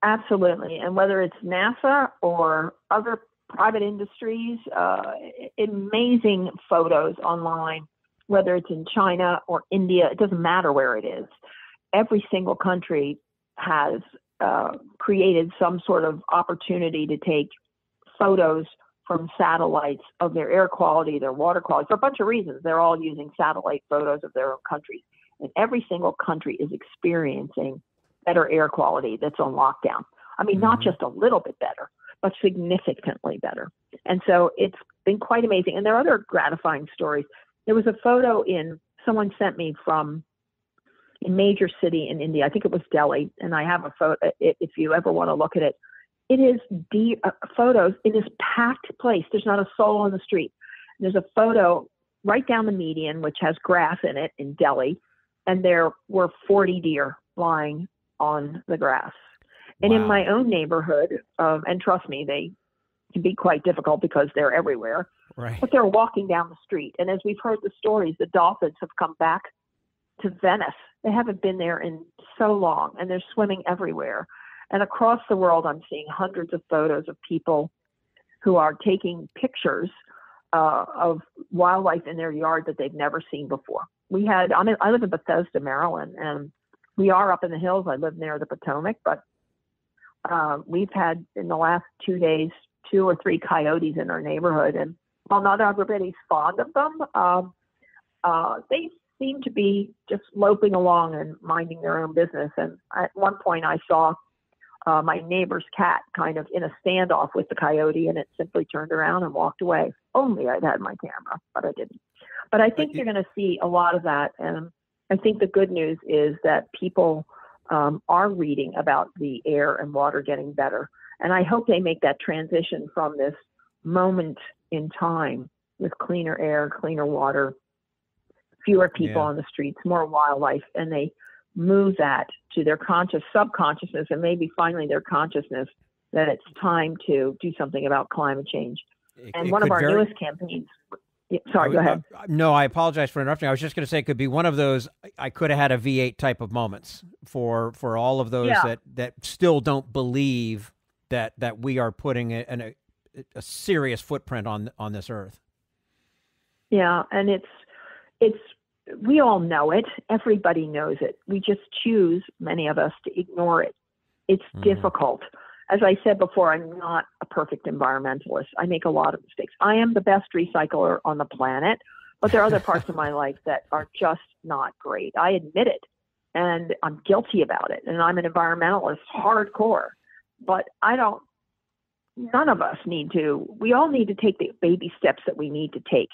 Absolutely, and whether it's NASA or other private industries, uh, amazing photos online, whether it's in China or India, it doesn't matter where it is. Every single country has uh, created some sort of opportunity to take photos from satellites of their air quality, their water quality, for a bunch of reasons. They're all using satellite photos of their own countries. And every single country is experiencing better air quality that's on lockdown. I mean, mm-hmm. not just a little bit better, but significantly better. And so it's been quite amazing. And there are other gratifying stories. There was a photo in someone sent me from a major city in India. I think it was Delhi, and I have a photo. If you ever want to look at it, it is de- uh, photos in this packed place. There's not a soul on the street. There's a photo right down the median, which has grass in it in Delhi, and there were 40 deer lying on the grass. And wow. in my own neighborhood, um, and trust me, they can be quite difficult because they're everywhere. Right. But they're walking down the street, and as we've heard the stories, the dolphins have come back to Venice. They haven't been there in so long, and they're swimming everywhere. And across the world, I'm seeing hundreds of photos of people who are taking pictures uh, of wildlife in their yard that they've never seen before. We had, I'm in, I live in Bethesda, Maryland, and we are up in the hills. I live near the Potomac, but uh, we've had in the last two days two or three coyotes in our neighborhood, and while not everybody's fond of them, um, uh, they seem to be just loping along and minding their own business. And at one point, I saw uh, my neighbor's cat kind of in a standoff with the coyote, and it simply turned around and walked away. Only I'd had my camera, but I didn't. But I think you're going to see a lot of that. And I think the good news is that people um, are reading about the air and water getting better. And I hope they make that transition from this moment in time with cleaner air, cleaner water, fewer people yeah. on the streets, more wildlife, and they move that to their conscious subconsciousness and maybe finally their consciousness that it's time to do something about climate change. It, and it one of our newest campaigns. sorry, go ahead. Uh, no, I apologize for interrupting. I was just going to say it could be one of those. I could have had a V8 type of moments for for all of those yeah. that that still don't believe that that we are putting a, a, a serious footprint on on this earth. Yeah, and it's it's we all know it. Everybody knows it. We just choose, many of us, to ignore it. It's mm. difficult. As I said before, I'm not a perfect environmentalist. I make a lot of mistakes. I am the best recycler on the planet, but there are other parts of my life that are just not great. I admit it, and I'm guilty about it. And I'm an environmentalist, hardcore. But I don't. None of us need to. We all need to take the baby steps that we need to take.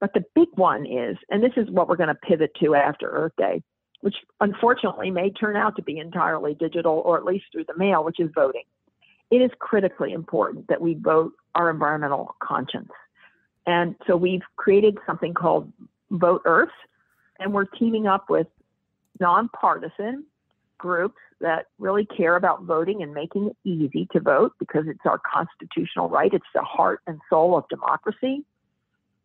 But the big one is, and this is what we're going to pivot to after Earth Day, which unfortunately may turn out to be entirely digital or at least through the mail, which is voting. It is critically important that we vote our environmental conscience. And so we've created something called Vote Earth, and we're teaming up with nonpartisan groups that really care about voting and making it easy to vote because it's our constitutional right. It's the heart and soul of democracy.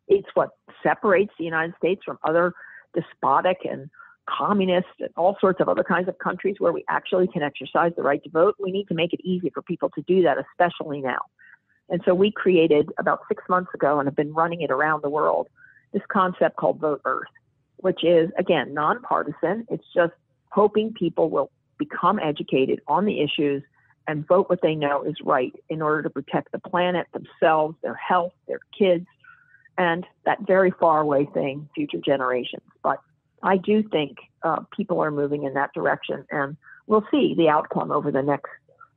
It's what separates the United States from other despotic and communist and all sorts of other kinds of countries where we actually can exercise the right to vote. We need to make it easy for people to do that, especially now. And so we created about six months ago and have been running it around the world this concept called Vote Earth, which is, again, nonpartisan. It's just hoping people will become educated on the issues and vote what they know is right in order to protect the planet, themselves, their health, their kids, and that very far away thing, future generations. But I do think uh, people are moving in that direction, and we'll see the outcome over the next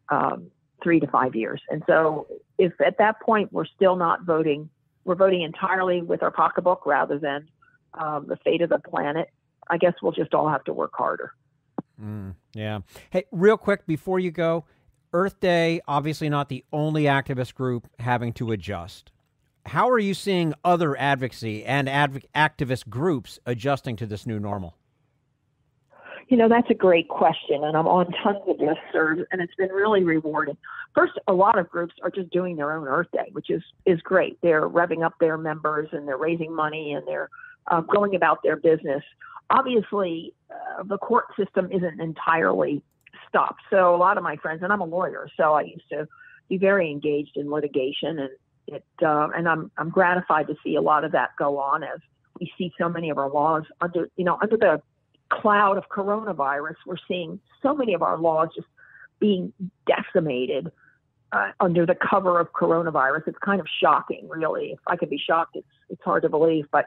um, three to five years. And so, if at that point we're still not voting, we're voting entirely with our pocketbook rather than um, the fate of the planet, I guess we'll just all have to work harder. Mm, yeah. Hey, real quick before you go, Earth Day, obviously not the only activist group having to adjust. How are you seeing other advocacy and adv- activist groups adjusting to this new normal? You know, that's a great question, and I'm on tons of listservs, and it's been really rewarding. First, a lot of groups are just doing their own Earth Day, which is is great. They're revving up their members, and they're raising money, and they're uh, going about their business obviously uh, the court system isn't entirely stopped. So a lot of my friends, and I'm a lawyer, so I used to be very engaged in litigation, and it uh, and I'm I'm gratified to see a lot of that go on as we see so many of our laws under you know under the cloud of coronavirus. We're seeing so many of our laws just being decimated. Uh, under the cover of coronavirus, it's kind of shocking, really. If I could be shocked, it's it's hard to believe, but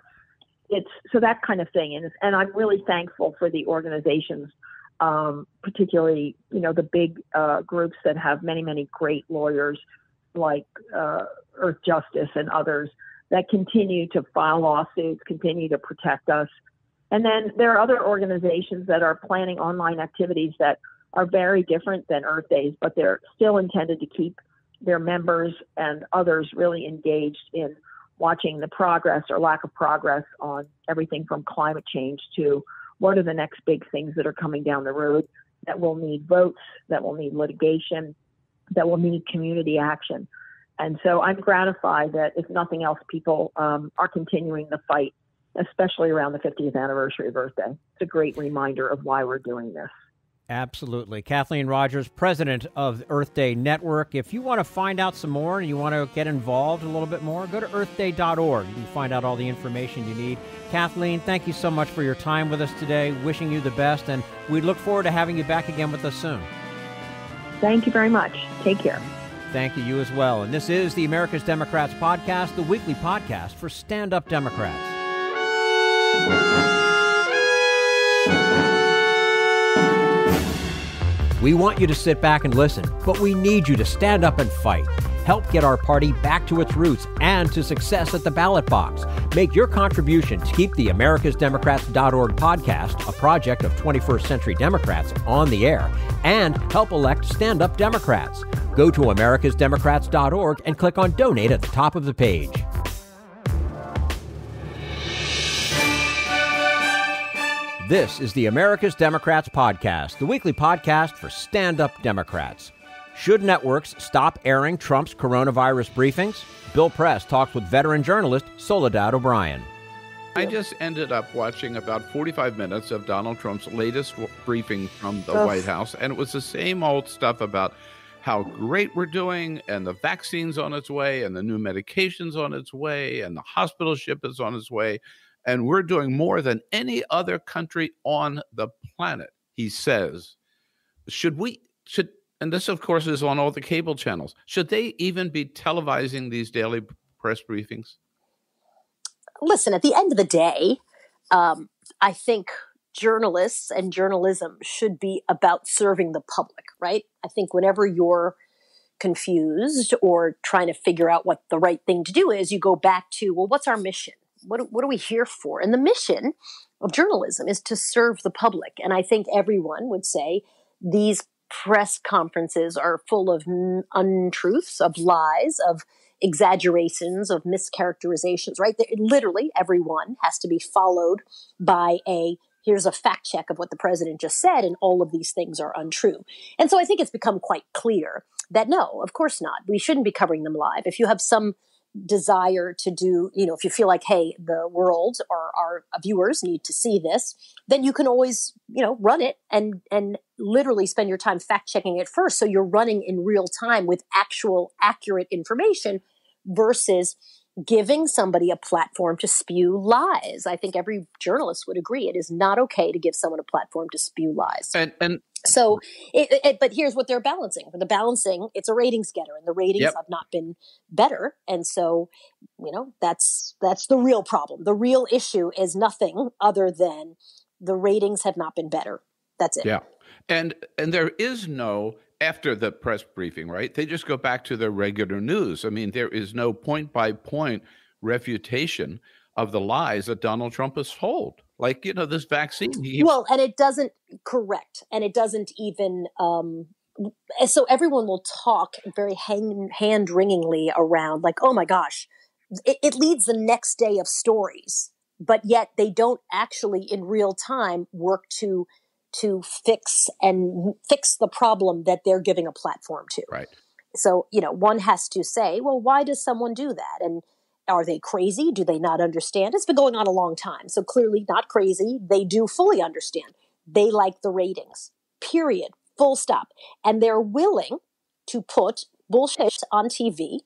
it's so that kind of thing, and and I'm really thankful for the organizations, um, particularly you know the big uh, groups that have many many great lawyers like uh, Earthjustice and others that continue to file lawsuits, continue to protect us. And then there are other organizations that are planning online activities that are very different than Earth Days, but they're still intended to keep their members and others really engaged in watching the progress or lack of progress on everything from climate change to what are the next big things that are coming down the road that will need votes, that will need litigation, that will need community action. And so I'm gratified that, if nothing else, people um, are continuing the fight, especially around the 50th anniversary of Earth Day. It's a great reminder of why we're doing this. Absolutely. Kathleen Rogers, president of Earth Day Network. If you want to find out some more and you want to get involved a little bit more, go to earthday.org. You can find out all the information you need. Kathleen, thank you so much for your time with us today. Wishing you the best, and we look forward to having you back again with us soon. Thank you very much. Take care. Thank you, you as well. And this is the America's Democrats podcast, the weekly podcast for stand up Democrats. We want you to sit back and listen, but we need you to stand up and fight. Help get our party back to its roots and to success at the ballot box. Make your contribution to keep the AmericasDemocrats.org podcast, a project of 21st Century Democrats, on the air, and help elect stand up Democrats. Go to AmericasDemocrats.org and click on Donate at the top of the page. This is the America's Democrats Podcast, the weekly podcast for stand up Democrats. Should networks stop airing Trump's coronavirus briefings? Bill Press talks with veteran journalist Soledad O'Brien. I just ended up watching about 45 minutes of Donald Trump's latest briefing from the White House, and it was the same old stuff about how great we're doing, and the vaccine's on its way, and the new medication's on its way, and the hospital ship is on its way and we're doing more than any other country on the planet he says should we should and this of course is on all the cable channels should they even be televising these daily press briefings listen at the end of the day um, i think journalists and journalism should be about serving the public right i think whenever you're confused or trying to figure out what the right thing to do is you go back to well what's our mission what, what are we here for? And the mission of journalism is to serve the public. And I think everyone would say these press conferences are full of untruths, of lies, of exaggerations, of mischaracterizations, right? literally, everyone has to be followed by a here's a fact check of what the president just said, and all of these things are untrue. And so I think it's become quite clear that no, of course not. We shouldn't be covering them live. If you have some desire to do, you know, if you feel like, hey, the world or our viewers need to see this, then you can always, you know, run it and and literally spend your time fact checking it first. So you're running in real time with actual accurate information versus giving somebody a platform to spew lies. I think every journalist would agree it is not okay to give someone a platform to spew lies. And and so, it, it, but here's what they're balancing. For the balancing, it's a ratings getter, and the ratings yep. have not been better. And so, you know, that's that's the real problem. The real issue is nothing other than the ratings have not been better. That's it. Yeah, and and there is no after the press briefing, right? They just go back to their regular news. I mean, there is no point by point refutation of the lies that Donald Trump has told. Like, you know, this vaccine. He... Well, and it doesn't, correct. And it doesn't even, um, so everyone will talk very hand wringingly around, like, oh my gosh, it, it leads the next day of stories, but yet they don't actually in real time work to to fix and fix the problem that they're giving a platform to. Right. So, you know, one has to say, well, why does someone do that? And are they crazy? Do they not understand? It's been going on a long time. So clearly not crazy. They do fully understand. They like the ratings. Period. Full stop. And they're willing to put bullshit on TV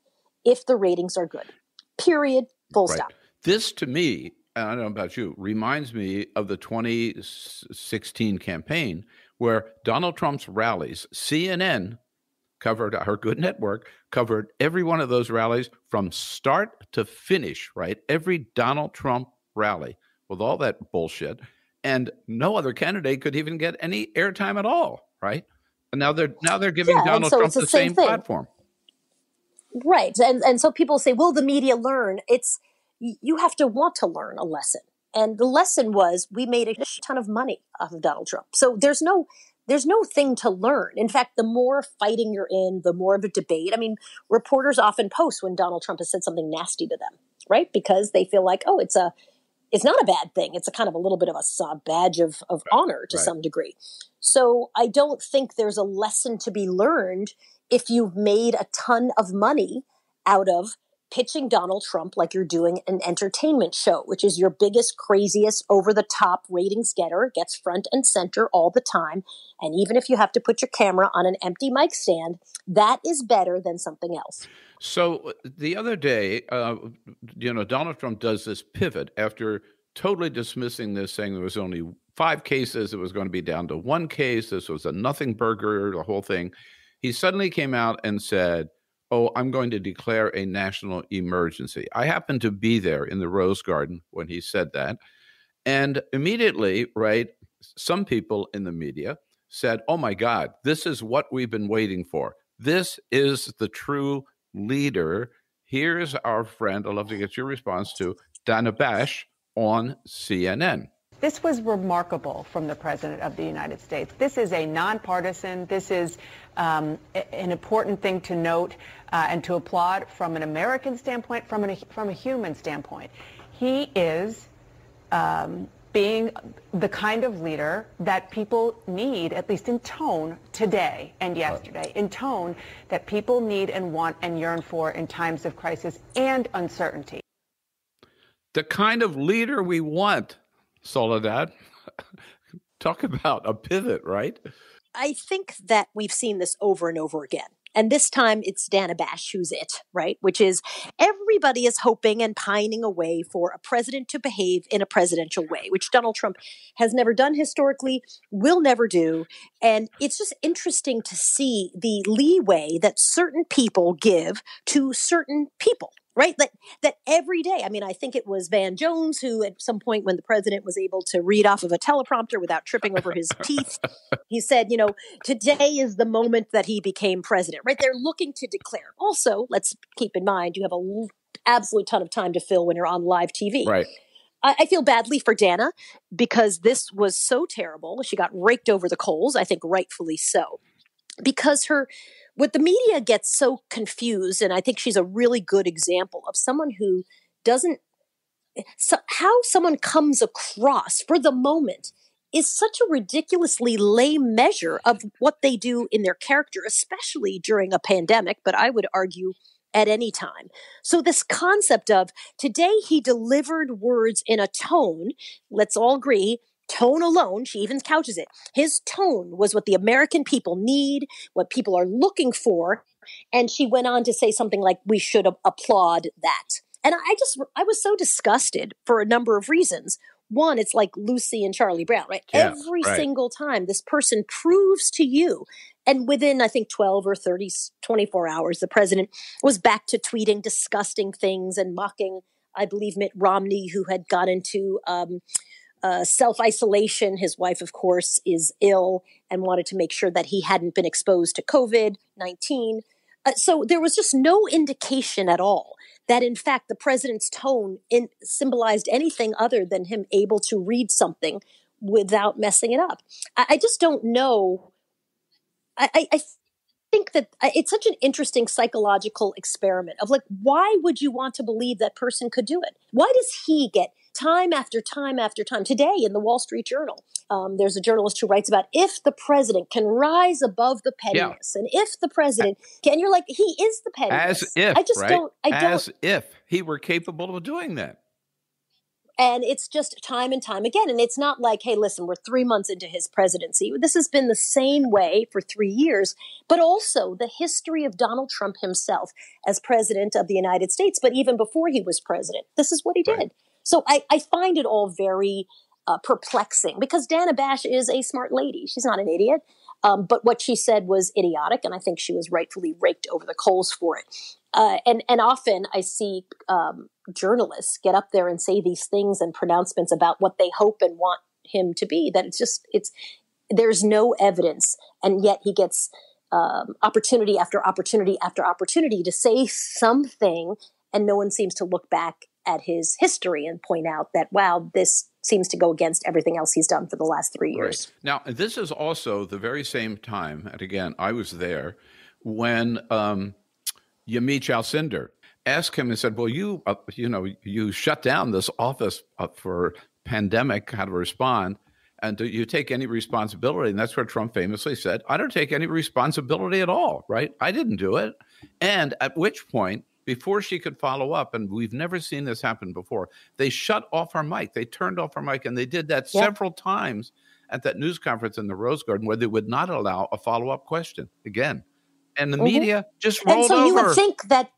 if the ratings are good. Period. Full right. stop. This to me I don't know about you, reminds me of the 2016 campaign where Donald Trump's rallies, CNN covered our good network, covered every one of those rallies from start to finish, right? Every Donald Trump rally with all that bullshit. And no other candidate could even get any airtime at all, right? And now they're now they're giving yeah, Donald so Trump the, the same, same platform. Right. And and so people say, will the media learn? It's you have to want to learn a lesson. And the lesson was we made a ton of money off of Donald Trump. So there's no there's no thing to learn. In fact, the more fighting you're in, the more of a debate. I mean, reporters often post when Donald Trump has said something nasty to them, right? Because they feel like, oh, it's a it's not a bad thing. It's a kind of a little bit of a badge of, of honor to right. some degree. So I don't think there's a lesson to be learned if you've made a ton of money out of pitching Donald Trump like you're doing an entertainment show, which is your biggest, craziest, over the top ratings getter, gets front and center all the time. And even if you have to put your camera on an empty mic stand, that is better than something else. So uh, the other day, uh, you know, Donald Trump does this pivot after totally dismissing this, saying there was only five cases, it was going to be down to one case, this was a nothing burger, the whole thing. He suddenly came out and said, oh, I'm going to declare a national emergency. I happened to be there in the Rose Garden when he said that. And immediately, right, some people in the media said, oh my God, this is what we've been waiting for. This is the true leader. Here's our friend, I'd love to get your response to Dana Bash on CNN. This was remarkable from the President of the United States. This is a nonpartisan, this is um, an important thing to note uh, and to applaud from an American standpoint, from, an, from a human standpoint. He is um, being the kind of leader that people need, at least in tone, today and yesterday, in tone that people need and want and yearn for in times of crisis and uncertainty. The kind of leader we want Soledad. Talk about a pivot, right? I think that we've seen this over and over again. And this time it's Dana Bash who's it, right? Which is everybody is hoping and pining away for a president to behave in a presidential way, which Donald Trump has never done historically, will never do. And it's just interesting to see the leeway that certain people give to certain people right? That that every day i mean i think it was van jones who at some point when the president was able to read off of a teleprompter without tripping over his teeth he said you know today is the moment that he became president right? They're looking to declare. Also let's keep in mind you have a absolute ton of time to fill when you're on live tv right. I, I feel badly for dana because this was so terrible. She got raked over the coals i think rightfully so because her what the media gets so confused, and I think she's a really good example of someone who doesn't, eh, so how someone comes across for the moment is such a ridiculously lame measure of what they do in their character, especially during a pandemic, but I would argue at any time. So, this concept of today he delivered words in a tone, let's all agree, tone alone, she even couches it, his tone was what the American people need, what people are looking for. And she went on to say something like, we should applaud that. And I just, I was so disgusted for a number of reasons. One, it's like Lucy and Charlie Brown, right? Yeah, Every right. single time this person proves to you, and within, I think, 12 or 30, 24 hours, the president was back to tweeting disgusting things and mocking, I believe, Mitt Romney, who had got into um, uh, self isolation. His wife, of course, is ill and wanted to make sure that he hadn't been exposed to COVID 19. Uh, so there was just no indication at all that, in fact, the president's tone in, symbolized anything other than him able to read something without messing it up. I, I just don't know. I, I, I think that uh, it's such an interesting psychological experiment of like, why would you want to believe that person could do it? Why does he get time after time after time? Today in the Wall Street Journal, um, there's a journalist who writes about if the president can rise above the pettiness, and if the president can, you're like, he is the pettiness. As if, I just right? don't. I don't. As if he were capable of doing that. And it's just time and time again. And it's not like, hey, listen, we're three months into his presidency. This has been the same way for three years, but also the history of Donald Trump himself as president of the United States. But even before he was president, this is what he did. So I, I find it all very uh, perplexing because Dana Bash is a smart lady. She's not an idiot. Um, but what she said was idiotic, and I think she was rightfully raked over the coals for it. Uh, and and often I see um, journalists get up there and say these things and pronouncements about what they hope and want him to be. That it's just it's there's no evidence, and yet he gets um, opportunity after opportunity after opportunity to say something, and no one seems to look back at his history and point out that wow, this seems to go against everything else he's done for the last three years. Right. Now, this is also the very same time, and again, I was there when um, Yamiche Alcindor asked him and said, "Well, you, uh, you know, you shut down this office uh, for pandemic. How to respond?" And do you take any responsibility? And that's where Trump famously said, I don't take any responsibility at all, right? I didn't do it. And at which point, before she could follow up, and we've never seen this happen before, they shut off our mic. They turned off our mic, and they did that Yeah. several times at that news conference in the Rose Garden where they would not allow a follow up question again. And the Mhm. media just rolled And so you over. would think that,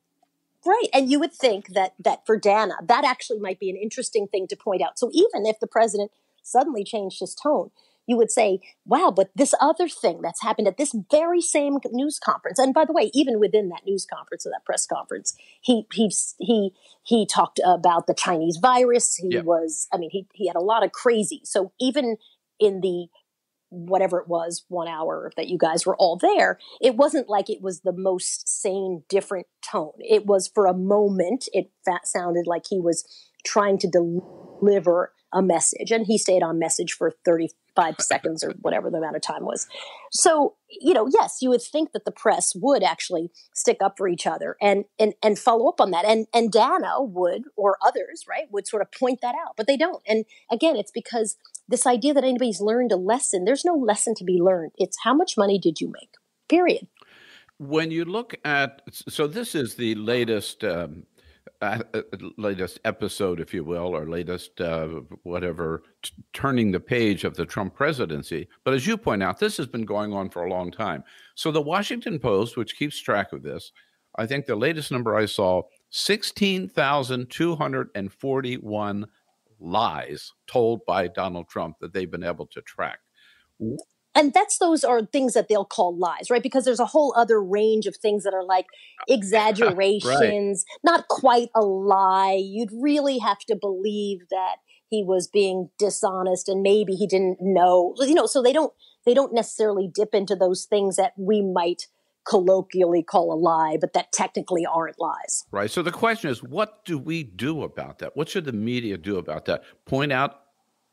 right? And you would think that that for Dana, that actually might be an interesting thing to point out. So even if the president suddenly changed his tone, you would say, "Wow!" But this other thing that's happened at this very same news conference, and by the way, even within that news conference or that press conference, he he he he talked about the Chinese virus. He Yeah. was, I mean, he he had a lot of crazy. So even in the whatever it was, one hour that you guys were all there, it wasn't like it was the most sane, different tone. It was for a moment, it sounded like he was trying to deliver a message, and he stayed on message for 35 seconds or whatever the amount of time was. So, you know, yes, you would think that the press would actually stick up for each other and and and follow up on that. And and Dana would or others, right, would sort of point that out, but they don't. And again, it's because this idea that anybody's learned a lesson, there's no lesson to be learned. It's how much money did you make? Period. When you look at, so this is the latest, um, uh, uh, latest episode, if you will, or latest uh, whatever, t- turning the page of the Trump presidency. But as you point out, this has been going on for a long time. So the Washington Post, which keeps track of this, I think the latest number I saw, sixteen thousand two hundred and forty-one lies told by Donald Trump that they've been able to track. And that's those are things that they'll call lies, right? Because there's a whole other range of things that are like exaggerations, not quite a lie. You'd really have to believe that he was being dishonest and maybe he didn't know. You know, so they don't they don't necessarily dip into those things that we might colloquially call a lie, but that technically aren't lies. Right. So the question is, what do we do about that? What should the media do about that? Point out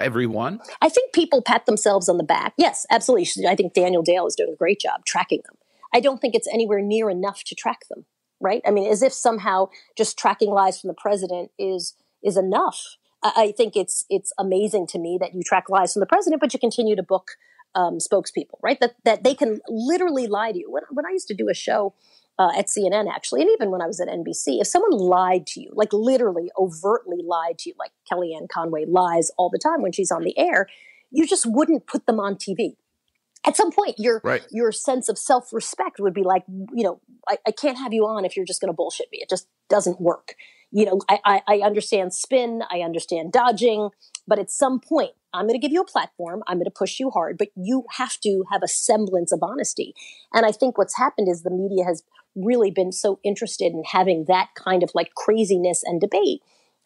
everyone? I think people pat themselves on the back. Yes, absolutely. I think Daniel Dale is doing a great job tracking them. I don't think it's anywhere near enough to track them, right? I mean, as if somehow just tracking lies from the president is is enough. I think it's it's amazing to me that you track lies from the president, but you continue to book um, spokespeople, right? That that they can literally lie to you. When, when I used to do a show uh, at CNN, actually, and even when I was at NBC, if someone lied to you, like literally overtly lied to you, like Kellyanne Conway lies all the time when she's on the air, you just wouldn't put them on TV. At some point, your right. your sense of self respect would be like, you know, I, I can't have you on if you're just going to bullshit me. It just doesn't work. You know, I, I, I understand spin, I understand dodging, but at some point, I'm going to give you a platform. I'm going to push you hard, but you have to have a semblance of honesty. And I think what's happened is the media has really been so interested in having that kind of like craziness and debate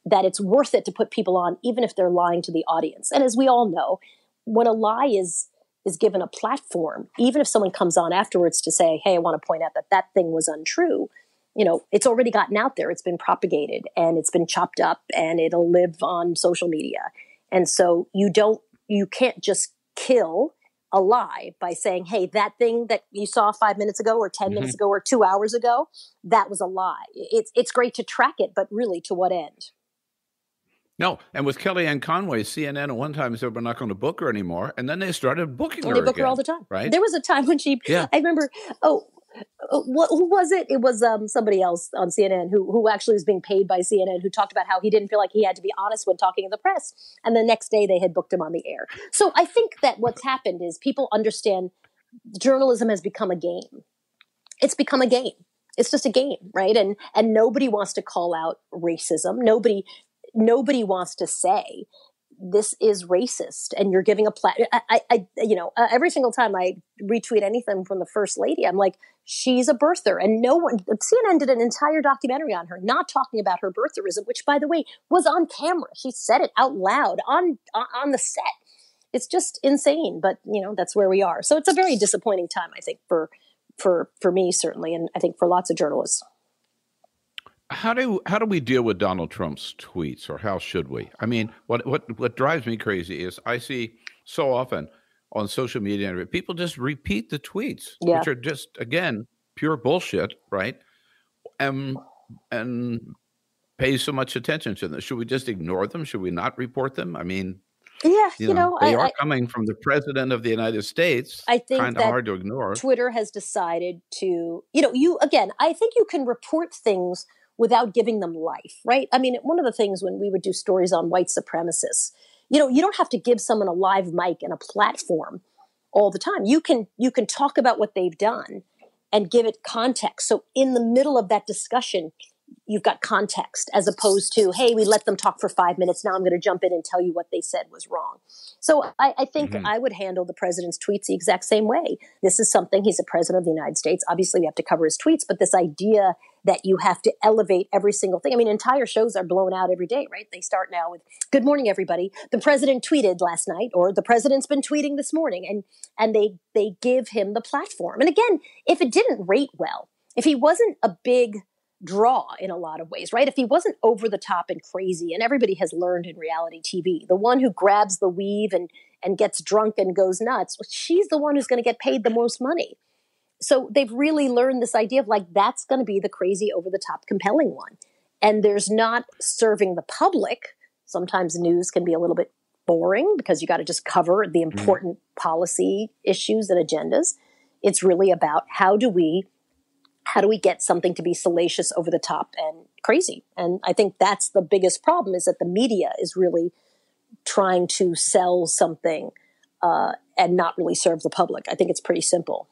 that it's worth it to put people on, even if they're lying to the audience. And as we all know, when a lie is is given a platform, even if someone comes on afterwards to say, "Hey, I want to point out that that thing was untrue," you know, it's already gotten out there. It's been propagated and it's been chopped up, and it'll live on social media. And so you don't, you can't just kill a lie by saying, hey, that thing that you saw five minutes ago or 10 mm-hmm. minutes ago or two hours ago, that was a lie. It's, it's great to track it, but really to what end? No, and with Kellyanne Conway, CNN at one time said we're not going to book her anymore, and then they started booking and her. They book again, her all the time, right? There was a time when she, yeah. I remember. Oh, what, who was it? It was um, somebody else on CNN who who actually was being paid by CNN who talked about how he didn't feel like he had to be honest when talking to the press, and the next day they had booked him on the air. So I think that what's happened is people understand journalism has become a game. It's become a game. It's just a game, right? And and nobody wants to call out racism. Nobody nobody wants to say this is racist and you're giving a plat I, I, you know uh, every single time i retweet anything from the first lady i'm like she's a birther and no one cnn did an entire documentary on her not talking about her birtherism which by the way was on camera. She said it out loud on on the set. It's just insane but you know that's where we are. So it's a very disappointing time i think for for for me certainly and i think for lots of journalists how do how do we deal with Donald Trump's tweets, or how should we? I mean, what what what drives me crazy is I see so often on social media people just repeat the tweets, yeah. which are just again pure bullshit, right? And and pay so much attention to them. Should we just ignore them? Should we not report them? I mean, yeah, you, you know, know, they I, are I, coming from the president of the United States. I think kind of hard to ignore. Twitter has decided to, you know, you again. I think you can report things without giving them life, right? I mean, one of the things when we would do stories on white supremacists, you know, you don't have to give someone a live mic and a platform all the time. You can you can talk about what they've done and give it context. So in the middle of that discussion, you've got context as opposed to, hey, we let them talk for five minutes. Now I'm going to jump in and tell you what they said was wrong. So I, I think mm-hmm. I would handle the president's tweets the exact same way. This is something he's a president of the United States. Obviously, we have to cover his tweets, but this idea that you have to elevate every single thing. I mean, entire shows are blown out every day, right? They start now with "Good morning, everybody." The president tweeted last night, or the president's been tweeting this morning, and and they they give him the platform. And again, if it didn't rate well, if he wasn't a big draw in a lot of ways, right? If he wasn't over the top and crazy, and everybody has learned in reality TV, the one who grabs the weave and and gets drunk and goes nuts, she's the one who's going to get paid the most money so they've really learned this idea of like that's going to be the crazy over the top compelling one and there's not serving the public sometimes news can be a little bit boring because you got to just cover the mm-hmm. important mm. policy issues and agendas it's really about how do we how do we get something to be salacious over the top and crazy and i think that's the biggest problem is that the media is really trying to sell something uh, and not really serve the public i think it's pretty simple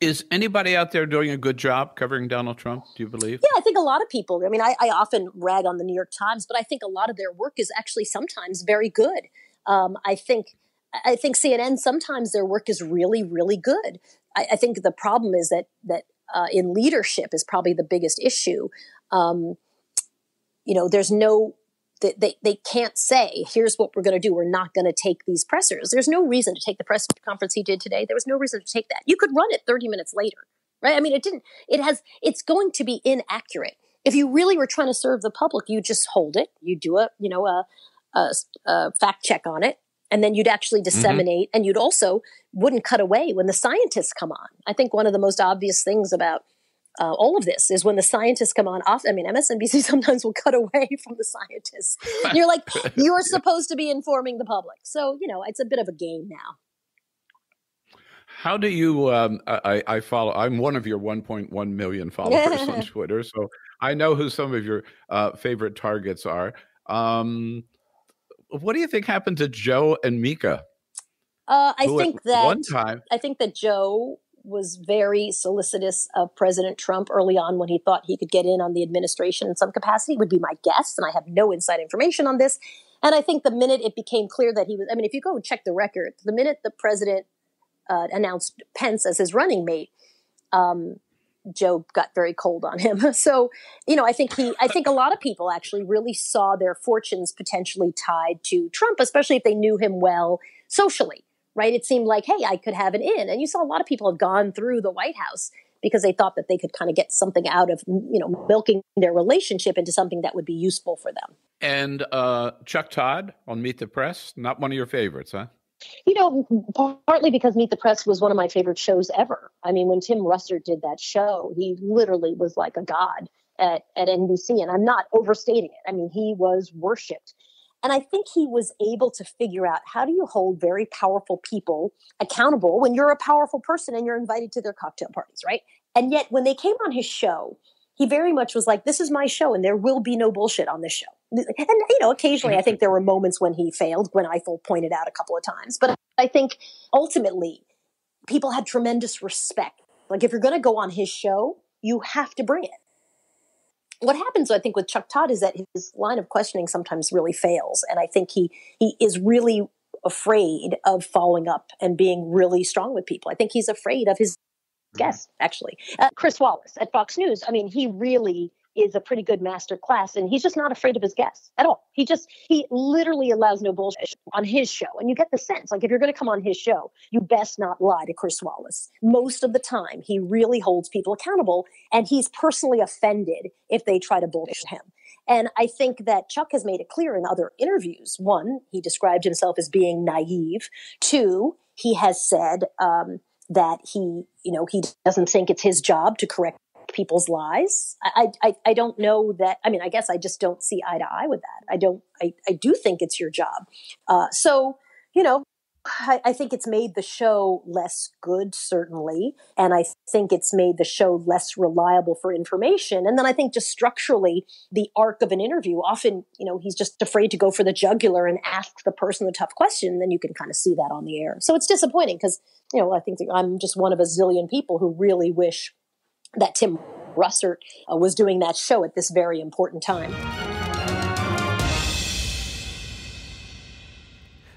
is anybody out there doing a good job covering Donald Trump? Do you believe? Yeah, I think a lot of people. I mean, I, I often rag on the New York Times, but I think a lot of their work is actually sometimes very good. Um, I think I think CNN sometimes their work is really really good. I, I think the problem is that that uh, in leadership is probably the biggest issue. Um, you know, there's no they, they, they can't say, here's what we're going to do. We're not going to take these pressers. There's no reason to take the press conference he did today. There was no reason to take that. You could run it 30 minutes later, right? I mean, it didn't, it has, it's going to be inaccurate. If you really were trying to serve the public, you just hold it. You do a, you know, a, a, a fact check on it and then you'd actually mm-hmm. disseminate mm-hmm. and you'd also wouldn't cut away when the scientists come on. I think one of the most obvious things about uh, all of this is when the scientists come on off i mean msnbc sometimes will cut away from the scientists. You're like you're supposed to be informing the public. So you know it's a bit of a game now. How do you um, I, I follow i'm one of your 1.1 million followers on twitter so i know who some of your uh, favorite targets are. Um, what do you think happened to Joe and Mika? Uh, I think that one time, I think that Joe was very solicitous of President Trump early on when he thought he could get in on the administration in some capacity. Would be my guess, and I have no inside information on this. And I think the minute it became clear that he was, I mean, if you go and check the record, the minute the president uh, announced Pence as his running mate, um, Joe got very cold on him. So, you know, I think he, I think a lot of people actually really saw their fortunes potentially tied to Trump, especially if they knew him well socially, right? It seemed like, hey, I could have an in. And you saw a lot of people have gone through the White House because they thought that they could kind of get something out of, you know, milking their relationship into something that would be useful for them. And uh, Chuck Todd on Meet the Press, not one of your favorites, huh? You know, partly because Meet the Press was one of my favorite shows ever. I mean, when Tim Russert did that show, he literally was like a god at, at NBC. And I'm not overstating it. I mean, he was worshiped. And I think he was able to figure out how do you hold very powerful people accountable when you're a powerful person and you're invited to their cocktail parties, right? And yet, when they came on his show, he very much was like, this is my show and there will be no bullshit on this show. And, you know, occasionally I think there were moments when he failed. Gwen Ifill pointed out a couple of times. But I think ultimately people had tremendous respect. Like if you're going to go on his show, you have to bring it. What happens, I think, with Chuck Todd is that his line of questioning sometimes really fails. And I think he, he is really afraid of following up and being really strong with people. I think he's afraid of his guest, actually. Uh, Chris Wallace at Fox News. I mean, he really is a pretty good master class and he's just not afraid of his guests at all. He just, he literally allows no bullshit on his show. And you get the sense, like, if you're going to come on his show, you best not lie to Chris Wallace. Most of the time, he really holds people accountable and he's personally offended if they try to bullshit him. And I think that Chuck has made it clear in other interviews. One, he described himself as being naive. Two, he has said, um, that he, you know, he doesn't think it's his job to correct people's lies. I, I, I don't know that. I mean, I guess I just don't see eye to eye with that. I don't. I, I do think it's your job. Uh, so you know, I, I, think it's made the show less good, certainly. And I think it's made the show less reliable for information. And then I think just structurally, the arc of an interview, often, you know, he's just afraid to go for the jugular and ask the person the tough question. Then you can kind of see that on the air. So it's disappointing because, you know, I think I'm just one of a zillion people who really wish that Tim Russert uh, was doing that show at this very important time.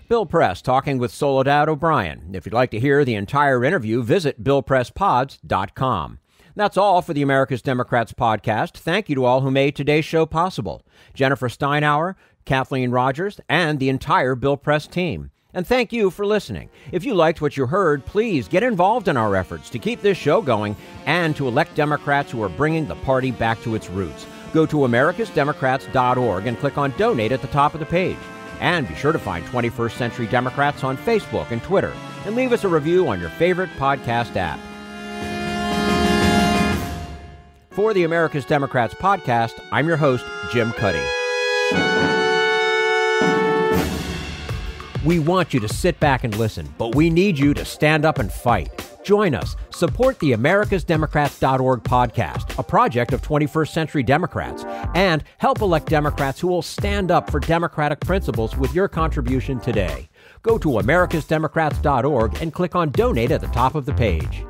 Bill Press talking with Soledad O'Brien. If you'd like to hear the entire interview, visit BillPressPods.com. That's all for the America's Democrats podcast. Thank you to all who made today's show possible Jennifer Steinhauer, Kathleen Rogers, and the entire Bill Press team. And thank you for listening. If you liked what you heard, please get involved in our efforts to keep this show going and to elect Democrats who are bringing the party back to its roots. Go to americasdemocrats.org and click on donate at the top of the page. And be sure to find 21st Century Democrats on Facebook and Twitter, and leave us a review on your favorite podcast app. For the America's Democrats podcast, I'm your host, Jim Cuddy. We want you to sit back and listen, but we need you to stand up and fight. Join us. Support the AmericasDemocrats.org podcast, a project of 21st Century Democrats, and help elect Democrats who will stand up for democratic principles with your contribution today. Go to AmericasDemocrats.org and click on Donate at the top of the page.